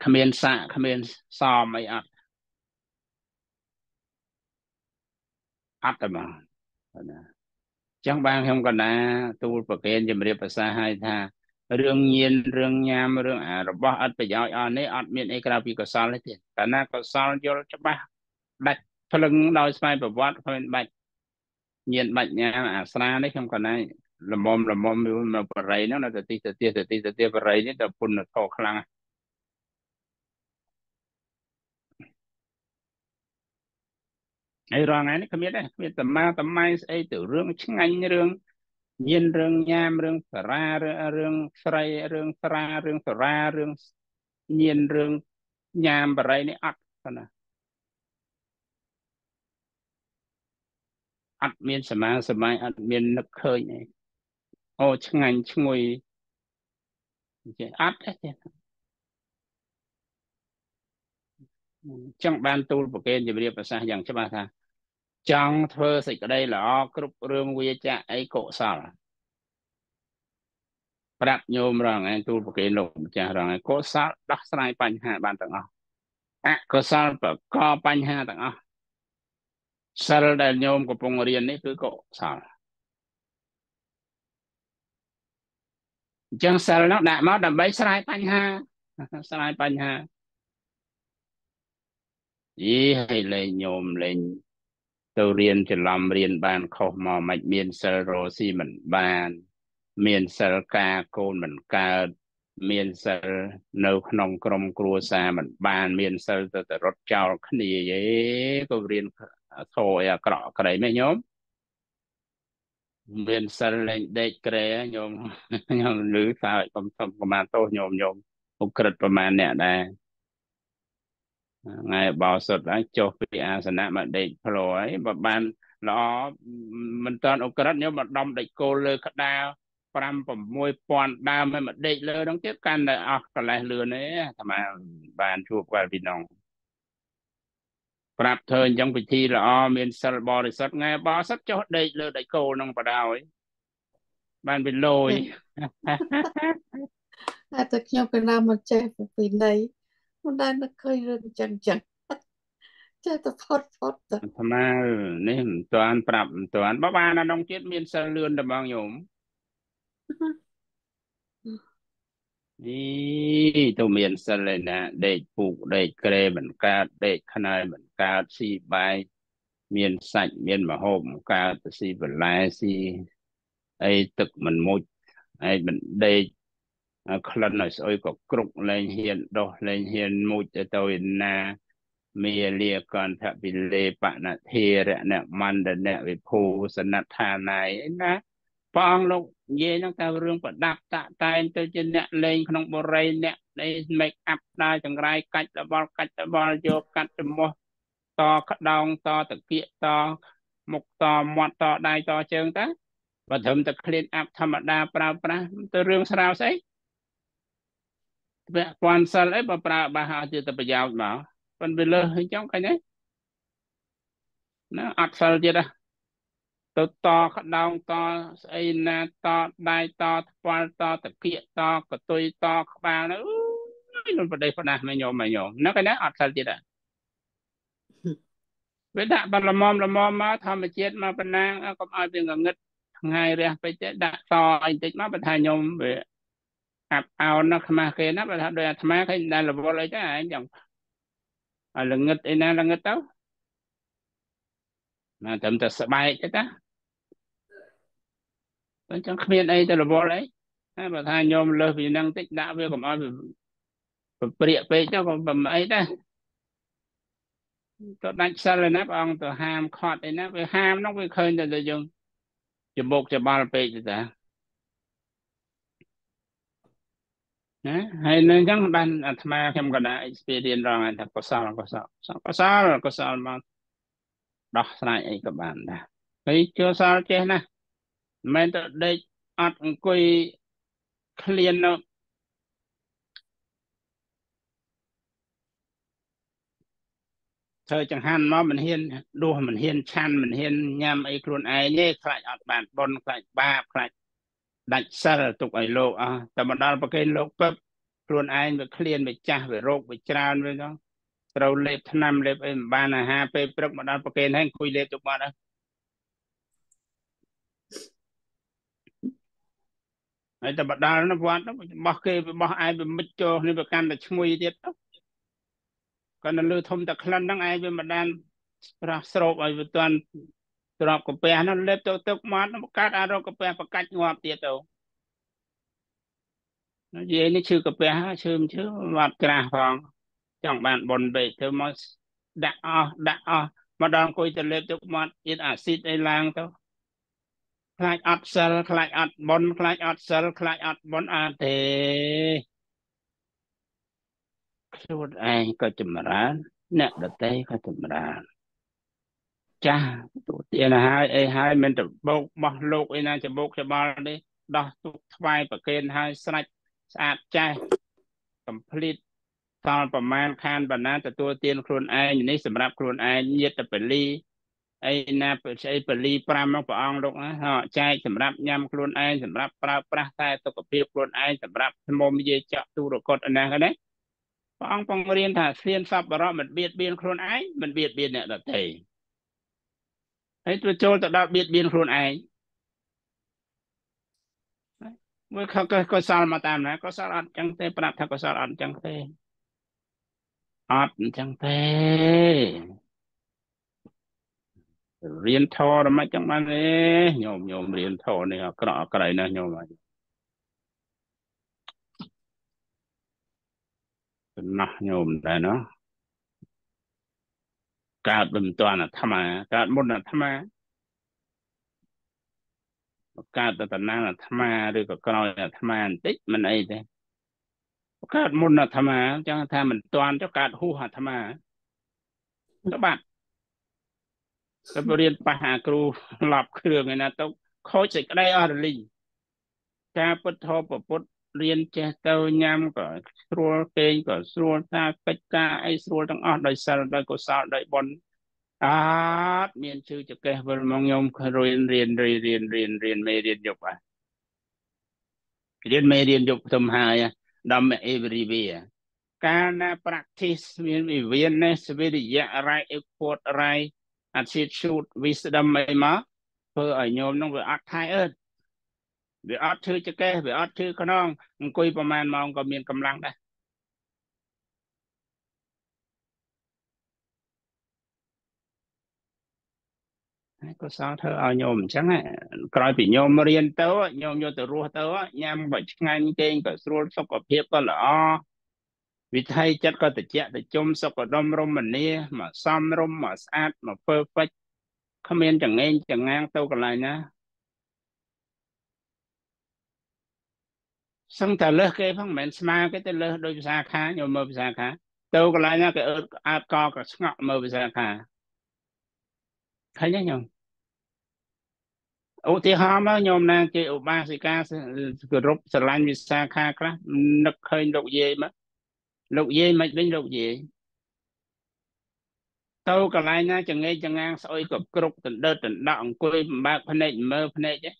គ្មានសាកគ្មានសមអីអត់អត់ទេបងណាចឹងបានខ្ញុំកណាទូលប្រកេនជំរាបប្រសាឲ្យថារឿងញៀនរឿងញ៉ាំរឿងអារបស់អត់ប្រយោជន៍អស់នេះអត់មានអីក្រៅពីកុសលទេកាលណាកុសលយល់ច្បាស់ដាច់ភ្លឹងដោយស្វ័យប្រវត្តិគ្មានបាច់ ញៀនបាច់ញ៉ាំអាស្រានេះខ្ញុំក៏ណៃលំមលំមនៅបរិយហ្នឹងនៅទៅទីទៅទីទៅទីទៅទីបរិយនេះទៅពុនធោខ្លាំងហើយរងថ្ងៃនេះគ្មានទេគ្មានតម៉ាតម៉ៃស្អីទៅរឿងឆ្ងាញ់រឿងញៀនរឿងញ៉ាមរឿងសារារឿងស្រីរឿងស្រារឿងសារារឿងញៀនរឿងញ៉ាមបរិយនេះអត់ប៉ុណ្ណា អត់មានសមាសម័យអត់មាននឹកឃើញអីអូឆ្ងាញ់ឈ្ងុយចេះអត់ទេចឹងបានទូលប្រកេនជម្រាបប្រសាសន៍យ៉ាងច្បាស់ថា ចង់ធ្វើសេចក្តីល្អគ្រប់រឿងវាចាក់អីកុសលប្រាប់ញោមរងឯងទូលប្រគេលោកម្ចាស់រងឯងកុសលដោះស្រាយបញ្ហាបានទាំងអស់អកុសលប្រកបបញ្ហាទាំងអស់ សិលដែលញោមកំពុងរៀននេះគឺកុសលអញ្ចឹងសិលនោះដាក់មកដើម្បីស្រាយបញ្ហាស្រាយបញ្ហាយីឲ្យលេងញោមលេងទៅរៀនច្រឡំរៀនបានខុសមកមិនមានសិលរស់ស៊ីមិនបាន មានសិលការកូនមិនកើតមានសិលនៅក្នុងក្រុមគ្រួសារមិនបាន មានសិលទៅតែរត់ចោលគ្នាយេក៏រៀន ធោអីអាក្រក់ក្រៃមែនញោមមានសិលលេងដេកក្រែញោមញោមឮសើចកំសុំប្រមាណទោសញោមញោមឧក្រិតប្រមាណអ្នកដែរថ្ងៃបោសុទ្ធហើយចុះពីអាសនៈមកដេកផ្លោហើយបើបានល្អមិនតាន់ឧក្រិតញោមមកដំដេកគោលលើក្តារ5 6000ដើមហើយមកដេកលើហ្នឹងទៀតកាន់តែអស់កលេសលឿនទេអាត្មាបានជួបកាលពីនោះ ប្រាប់ធ្វើអញ្ចឹងពិធីល្អមានសិលបរិសុទ្ធថ្ងៃបរិសុទ្ធចុះដេកលើដៃគោនឹងបដ ாய் បានវាលយ
តែតែខ្ញុំកណាមកចេះពីនៃមិនដែលនឹកឃើញរឿងអញ្ចឹងចឹងចេះតែផុតផុតទៅ
អាត្មានេះមិនទាន់ប្រាប់មិនទាន់បើបានអានងទៀតមានសិលលឿនតែបងញោមនេះទៅមានសិលឯណាដេកពូកដេកក្រែមិនកើតដេកខ្នើយមិន កើតស៊ីបាយមានសាច់មានមហូបមិនកើតទៅស៊ីបន្លែស៊ីអីទឹកមិនមុជឯងមិនដេកក្លិនឲ្យស្អុយក៏គ្រុកលែងហ៊ានដោះលែងហ៊ានមុជទៅទៅណាមេលាកន្ធវិលេបណធិរៈនមន្តនវិភូសនដ្ឋាន័យណាព្រះអង្គលោកនិយាយហ្នឹងតែរឿងប្រដាប់តាក់តែងទៅជាអ្នកលេងក្នុងបរិយអ្នកនៃ make up ដើរចង្រៃកាច់តបល់កាច់តបល់យកកាត់ចំោះ តក្តោងតតកៀកតមុខតមាត់តដៃតជើងតាបើត្រឹមតែ clean up ធម្មតាប្រើប្រាស់ទៅរឿងស្រាវស្អីពាក់ព័ន្ធសិលអីបើប្រើបាសឲ្យជាទៅប្រយោជន៍មកប៉ុន្តែលើសអញ្ចឹងឃើញទេណាអត់សិលទៀតណាទៅតក្តោងតស្អីណាតដៃតថ្ពាល់តតគៀកតកតុយតក្បាលនោះអើយនោះប្រទេសផ្ដាស់មកញោមមកញោមនោះឯណាអត់សិលទៀតដែរ វាដាក់បលមមលមមមកធម្មជាតិមកបណ្ណាកុំឲ្យវាងងឹតថ្ងៃរះពេកទេដាក់តអីបន្តិចមកបើថាញោមវាអាប់អោនណាខ្មាស់គេណាបើថាដោយអាត្មាឃើញដែលរវល់អីទៅឯងចឹងឲ្យល្ងឹតអីណាល្ងឹតទៅណាត្រឹមតែស្បែកទេតាអញ្ចឹងគ្មានអីទៅរវល់អីតែបើថាញោមលើសពីនឹងតិចដាក់វាកុំឲ្យព្រាកពេកទៅក៏មិនអីដែរ ទៅដាច់សិលណាព្រះអង្គទៅហាមខត់អីណាវាហាមនោះវាឃើញតែយើងច្បុកច្បល់ពេកទៅតាណាហើយនៅអញ្ចឹងបានអាត្មាខ្ញុំក៏ដែរ experience រងថាកុសលកុសលកុសលកុសលមកដោះស្រាយអីក៏បានដែរហើយចូលសល់ចេះណាមិនមែនទៅដេកអត់អង្គុយឃ្លាននៅ ធ្វើចង្ហាន់មកមិនហ៊ានដួសមិនហ៊ានឆាន់មិនហ៊ានញ៉ាំអីខ្លួនឯងទេខ្លាចអត់បានបុណ្យខ្លាចបាបខ្លាចដាច់សិលទុកឲ្យលោកអស់តែមកដល់ប្រកេនលោកពឹបខ្លួនឯងវាឃ្លានវាចាស់វារោគវាច្រើនវាចឹងត្រូវលេបថ្នាំលេបអីមិនបានអាហារពេលព្រឹកមកដល់ប្រកេនហើយអង្គុយលេបទុកបាត់ហើយហើយតែបដាល់នោះវត្តបោះគេបោះឯងវាមិចចូលនេះវាកាន់តែឈ្ងុយទៀតគា ត់នៅលើធំតែក្លិនហ្នឹងឯងវាមិនដានប្រះស្រោបឲ្យវាតាន់ទ្របកាពះនោះលេបទៅទឹកមាត់បង្កើតអារោគកាពះបកាច់ងាប់ទៀតទៅនិយាយនេះឈឺកាពះឈឺមិនឈឺវត្តក្រាស់ផងចង់បានប៉ុនពេកធ្វើមកដាក់អស់ដាក់អស់មកដល់អង្គុយទៅលេបទឹកមាត់ទៀតអាស៊ីតអីឡើងទៅខ្លាចអត់សិលខ្លាចអត់បុណ្យខ្លាចអត់សិលខ្លាចអត់បុណ្យអត់ទេ ខ្លួនឯងក៏ចម្រើន អ្នកដទៃក៏ចម្រើនចាស់ទូទានហើយអីហើយមិនទៅបោកបោះលោកអីណាច្បោកច្បល់ទេដោះទុកថ្វាយប្រគេនហើយស្រេចស្អាតចាស់ complete សល់ប្រមាណខានបណ្ណាទទួលទានខ្លួនឯងនេះសម្រាប់ខ្លួនឯងញាតពលីអីណាស្អីបលី5មកព្រះអង្គលោកណាចែកសម្រាប់ញ៉ាំខ្លួនឯងសម្រាប់ប្រើប្រាស់តែសុខភាពខ្លួនឯងសម្រាប់ធ្មុំយាយចាក់ទូរកុដណាហ្នឹង ព្រះអង្គបង្រៀនថាស្លៀនសពបរៈមិនបៀតបៀនខ្លួនឯងមិនបៀតបៀនអ្នកដទៃហើយទៅចូលទៅដល់បៀតបៀនខ្លួនឯងមើលខកកុសលមកតាមណាកុសលអត់ចឹងទេប្រាប់ថាកុសលអត់ចឹងទេអត់ចឹងទេរៀនធរមិនចឹងបានទេញោមញោមរៀនធរនេះអក្រក់អក្រៃណាស់ញោមហើយ សំណោះញោមដែរណោះកើតមិនតាន់អាត្មាកើតមុនអាត្មាកើតទៅតំណាងអាត្មាឬក៏ក្រោយអាត្មាបន្តិចមិនអីទេកើតមុនអាត្មាចឹងថាមិនតាន់ចុះកើតហួសអាត្មាទៅបាត់ទៅរៀនប៉ះអាគ្រូឡប់គ្រឿងឯណាទៅខូចសេចក្តីអស់រលីងការពុទ្ធោប្រពុត រៀនចេះទៅញ៉ាំក៏ស្រួលពេងក៏ស្រួលថាកិច្ចការអីស្រួលទាំងអស់ដោយសិលដោយកុសលដោយបុណ្យអត់មានជឿចកេះវិលមកខ្ញុំរៀនរៀនរៀនរៀនរៀនរៀនមេរៀនយប់អារៀនមេរៀនយប់ទៅហើយដល់ everywhere កាលណា practice មានវិវិននេះសវិរិយៈ right effort right attitude wisdom អីមកធ្វើឲ្យញោមនឹងវាអត់ថៃអើត វាអត់ឈឺចកេះវាអត់ឈឺខ្នងអង្គុយប្រហែលម៉ោងក៏មានកម្លាំងដែរហើយកុសលធ្វើឲ្យញោមអញ្ចឹងក្រោយពីញោមរៀនទៅញោមយកទៅរស់ទៅញ៉ាំក៏ឆ្ងាញ់គេងក៏ស្រួលសុខភាពក៏ល្អវិថីចិត្តក៏ត្រជាក់ត្រជុំសុខដុមរមនាមកសំរុំមកស្អាតមក perfect គ្មានចងេងចងាងទៅកន្លែងណា សឹងតែលើសគេផងមិនមែនស្មើគេទៅលើសដោយភាសាខាញោមមើលភាសាខាទៅកន្លែងណាគេអើអើកក៏ស្ងក់មើលភាសាខាឃើញទេញោមឧទាហរណ៍មកញោមណាជាឧបាសិកាគោរពស្រឡាញ់វិសាខាខ្លះនឹកឃើញលោកយាយមកលោកយាយមិនវិញលោកយាយទៅកន្លែងណាចងេចងាងស្អុយក៏គ្រប់ដណ្ដើដណ្ដក់អង្គុយបំបើកភ្នែកមើលភ្នែកទេ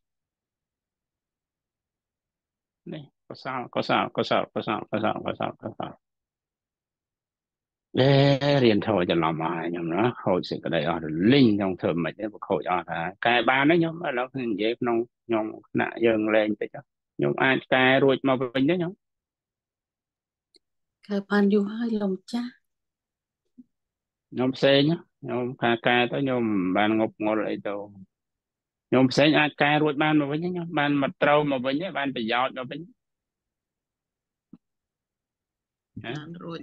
នេះ កសលកសលកសលកសលកសលកសលកសលអេរៀនធោះច្រឡំអស់ខ្ញុំណាខូចសេចក្តីអស់រលីងខ្ញុំធ្វើមិនទេបើខូចអស់ថាកែបានទេខ្ញុំឥឡូវខ្ញុំនិយាយក្នុងខ្ញុំថ្នាក់យើងលេងតិចខ្ញុំអាចកែរួចមកវិញទេខ្ញុំ
កែបានយូរហើយលោកម្ចាស់
ខ្ញុំផ្សេងខ្ញុំខាកែទៅខ្ញុំបានងប់ងល់អីទៅខ្ញុំផ្សេងអាចកែរួចបានមកវិញខ្ញុំបានមកត្រូវមកវិញបានប្រយោជន៍មកវិញ
បានរួច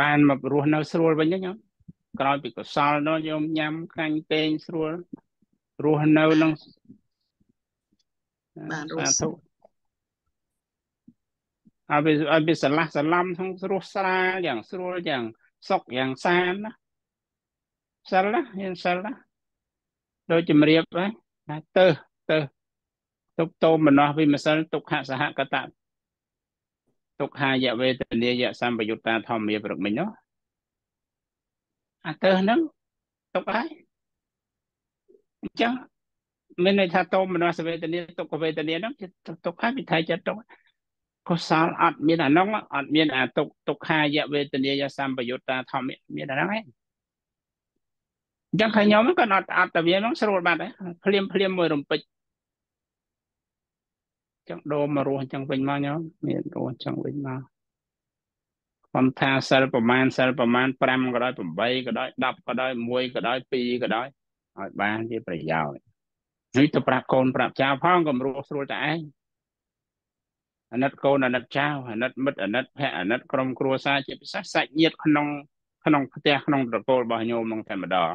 បានមករស់នៅស្រួលវិញខ្ញុំក្រោយពីកុសលនោះខ្ញុំញ៉ាំខាញ់ពេងស្រួលរស់នៅនឹង
បានរស់
ឲ្យវាឲ្យវាស្រឡះស្រឡំក្នុងរស់ស្រាលយ៉ាងស្រួលយ៉ាងសុខយ៉ាងសានណាសិលណាមានសិលណាដូចជំរាបណាទៅទៅ ទុកតោមមនោវិមសិលទុក្ខសហកតៈទុក្ខាយវេទនាយសម្បយុត្តាធម្មាប្រមិញនោះអាទៅហ្នឹងទុកហើយអញ្ចឹងមានន័យថាតោមនោសវេទនាទុក្ខវេទនាហ្នឹងទុកហើយវិថីចិត្តទុកកុសលអត់មានអាហ្នឹងអត់មានអាទុកទុក្ខាយវេទនាយសម្បយុត្តាធម្មាមានអាហ្នឹងឯងអញ្ចឹងខ្ញុំក៏អត់អត់តែវាហ្នឹងស្រួលបាត់ហើយភ្លាមភ្លាមមួយរំពេច ចឹងដូរមករស់អញ្ចឹងវិញមកញោមមានរស់អញ្ចឹងវិញមកខ្ញុំថាសិលប្រមាណសិលប្រមាណ5ក៏ដោយ8ក៏ដោយ10ក៏ដោយ1ក៏ដោយ2ក៏ដោយឲ្យបានជាប្រយោជន៍នេះទៅប្រាប់កូនប្រាប់ចៅផងកុំរស់ស្រួលតែឯងអាណិតកូនអាណិតចៅអាណិតមិត្តអាណិតភ័ក្រអាណិតក្រុមគ្រួសារជាពិសេសសាច់ញាតិក្នុងក្នុងផ្ទះក្នុងត្រកូលរបស់ញោមនឹងតែម្ដង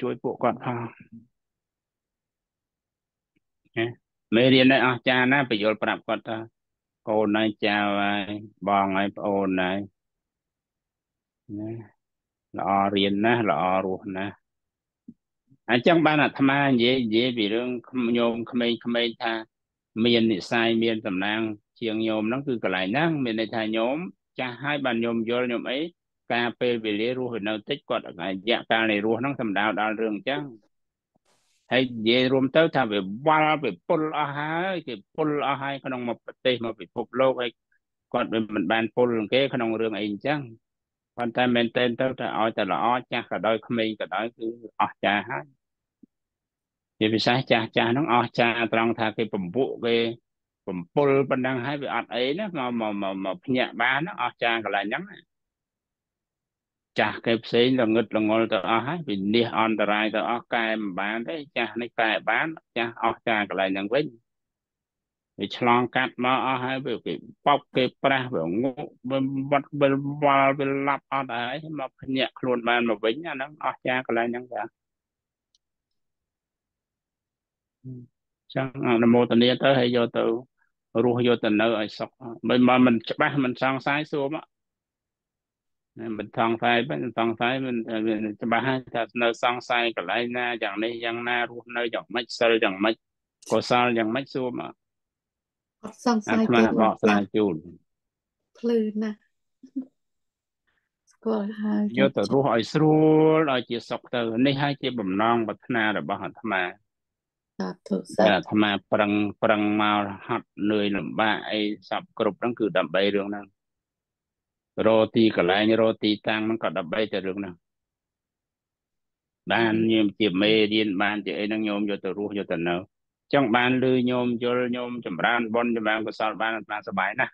ជួយពួកគាត់ផងណា មេរៀននេះអស្ចារ្យណាស់បញ្យល់ប្រាប់គាត់ថាកូនហើយចៅហើយបងហើយប្អូនហើយណាល្អរៀនណាស់ល្អរស់ណាស់អញ្ចឹងបានអាត្មានិយាយនិយាយពីរឿងញោមក្មេងៗថាមាននិស័យមានតំណាង ជាងញោមហ្នឹងគឺកន្លែងហ្នឹងមានន័យថាញោមចាស់ហើយបានញោមយល់ញោមអីការពេលវេលារស់នៅតិចគាត់រយៈកាលនៃរស់ហ្នឹងសំដៅដល់រឿងអញ្ចឹង ហើយនិយាយរួមទៅថាវាវល់វាពុលអស់ហើយគេពុលអស់ហើយក្នុងមួយប្រទេសមួយពិភពលោកហើយគាត់មិនបានពុលគេក្នុងរឿងអីអញ្ចឹងប៉ុន្តែមែនទែនទៅតែឲ្យតែល្អចាស់ក៏ដោយក្មេងក៏ដោយគឺអស់ចាស់ហើយជាពិសេសចាស់ចាស់ហ្នឹងអស់ចាស់ត្រង់ថាគេពំពួកគេបំពុលប៉ុណ្ណឹងហើយវាអត់អីណាមកមកមកភ្ញាក់បានអស់ចាស់កន្លែងហ្នឹង ចាស់គេផ្សេងល្ងឹតល្ងល់ទៅអស់ហើយវិនិច្ឆ័យអន្តរាយទៅអស់កែមិនបានទេចាស់នេះកែបានចាស់អស់ចាស់កន្លែងហ្នឹងវិញវាឆ្លងកាត់មកអស់ហើយវាគេបោកគេប្រាស់វាងក់វាវត្តវាវល់វាឡាប់អត់ហើយមកភ្ញាក់ខ្លួនបានមកវិញអាហ្នឹងអស់ចាកន្លែងហ្នឹងបាទចឹងអនុមោទនាទៅហើយយកទៅរស់យកទៅនៅឲ្យសុខមិនមកមិនច្បាស់មិនសង្ស័យសួរមក មិនសង្ស័យមិនសង្ស័យមិនច្បាស់ហើយថានៅសង្ស័យកន្លែងណាយ៉ាងនេះយ៉ាងណារស់នៅយ៉ាងម៉េចសិលយ៉ាងម៉េចកុសលយ៉ាងម៉េចសួរមក
អត់សង្ស័យ
ទេបកស្រាយជូន
ភ្លឺណាស់ស្គាល់ហើយ
យកទៅរស់ឲ្យស្រួលឲ្យជាសុខទៅនេះហើយជាបំណងប្រាថ្នារបស់អាត្មា
សាធុសា
អាត្មាប្រឹងប្រឹងមកហត់នឿយលំបាកអីសពគ្រប់ហ្នឹងគឺដើម្បីរឿងហ្នឹង រកទីកន្លែងរកទីតាំងហ្នឹងក៏ដើម្បីតែរឿងហ្នឹងបានញោមជាមេរៀនបានជាអីហ្នឹងញោមយកទៅរស់យកទៅនៅចង់បានលឺញោមយល់ញោមចម្រើនបុណ្យចម្រើនកុសលបានបានសុបាយណាស់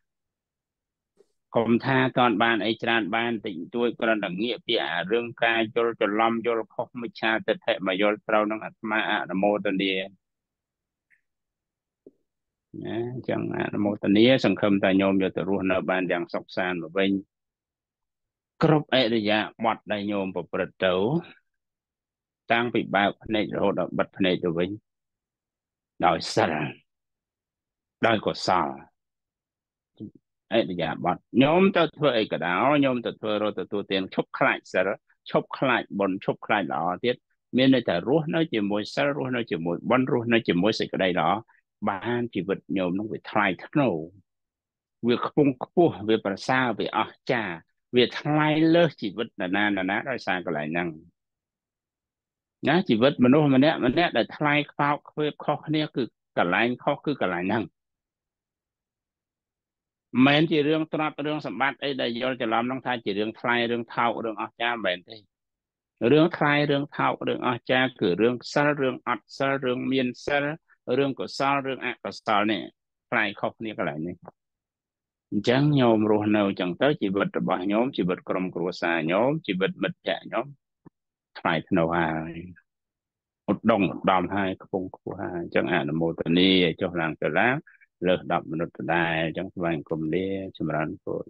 កុំថាតន់បានអីច្រើនបានតិចតួចគ្រាន់តែងាកពីអារឿងការយល់ច្រឡំយល់ខុសមិច្ឆាទិដ្ឋិមកយល់ត្រូវនឹងអាត្មាអនុមោទនាណាចឹងអនុមោទនាសង្ឃឹមថាញោមយកទៅរស់នៅបានយ៉ាងសុខសាន្តមកវិញ គ្រប់អរិយាបទដែលញោមប្រព្រឹត្តទៅតាំងពីបើកភ្នែករហូតដល់បិទភ្នែកទៅវិញដោយសិលដោយកុសលអរិយាប័ត្រញោមទៅធ្វើអីក៏ដោយញោមទៅធ្វើរត់ទទួលទានឈប់ខ្លាចសិលឈប់ខ្លាចបុណ្យឈប់ខ្លាចល្អទៀតមានន័យថារស់នៅជាមួយសិលរស់នៅជាមួយបុណ្យរស់នៅជាមួយសេចក្តីល្អបានជីវិតញោមនឹងវាថ្លៃថ្នូរវាខ្ពង់ខ្ពស់វាប្រសើរវាអស្ចារ្យ វាថ្លៃលើសជីវិតនរណានរណាដោយសារកន្លែងហ្នឹងណាជីវិតមនុស្សម្នាក់ម្នាក់ដែលថ្លៃខ្វោកខ្វៀបខុសគ្នា គឺកន្លែងខុសគឺកន្លែងហ្នឹងមិនជារឿងត្រាប់រឿងសម្បត្តិអីដែលយល់ច្រឡំនឹងថាជារឿងថ្លៃរឿងថោករឿងអស្ចារ្យមិនមែនទេរឿងថ្លៃរឿងថោករឿងអស្ចារ្យគឺរឿងសិលរឿងអត់សិលរឿងមានសិលរឿងកុសលរឿងអកុសលនេះថ្លៃខុសគ្នាកន្លែងនេះ អញ្ចឹងញោមរស់នៅអញ្ចឹងទៅជីវិតរបស់ញោមជីវិតក្រុមគ្រួសារញោមជីវិតមិត្តភក្តិញោមថ្លៃធ្នូហើយឧត្តមឧត្តមហើយកំពុងខ្ពស់ហើយអញ្ចឹងអនុមោទនីឲ្យចុះឡើងទៅឡើងលើស10មនុស្សដដែលអញ្ចឹងស្វែងគុំលាចម្រើនពរ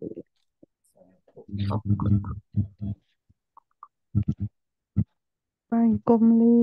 ស្វែងគុំលា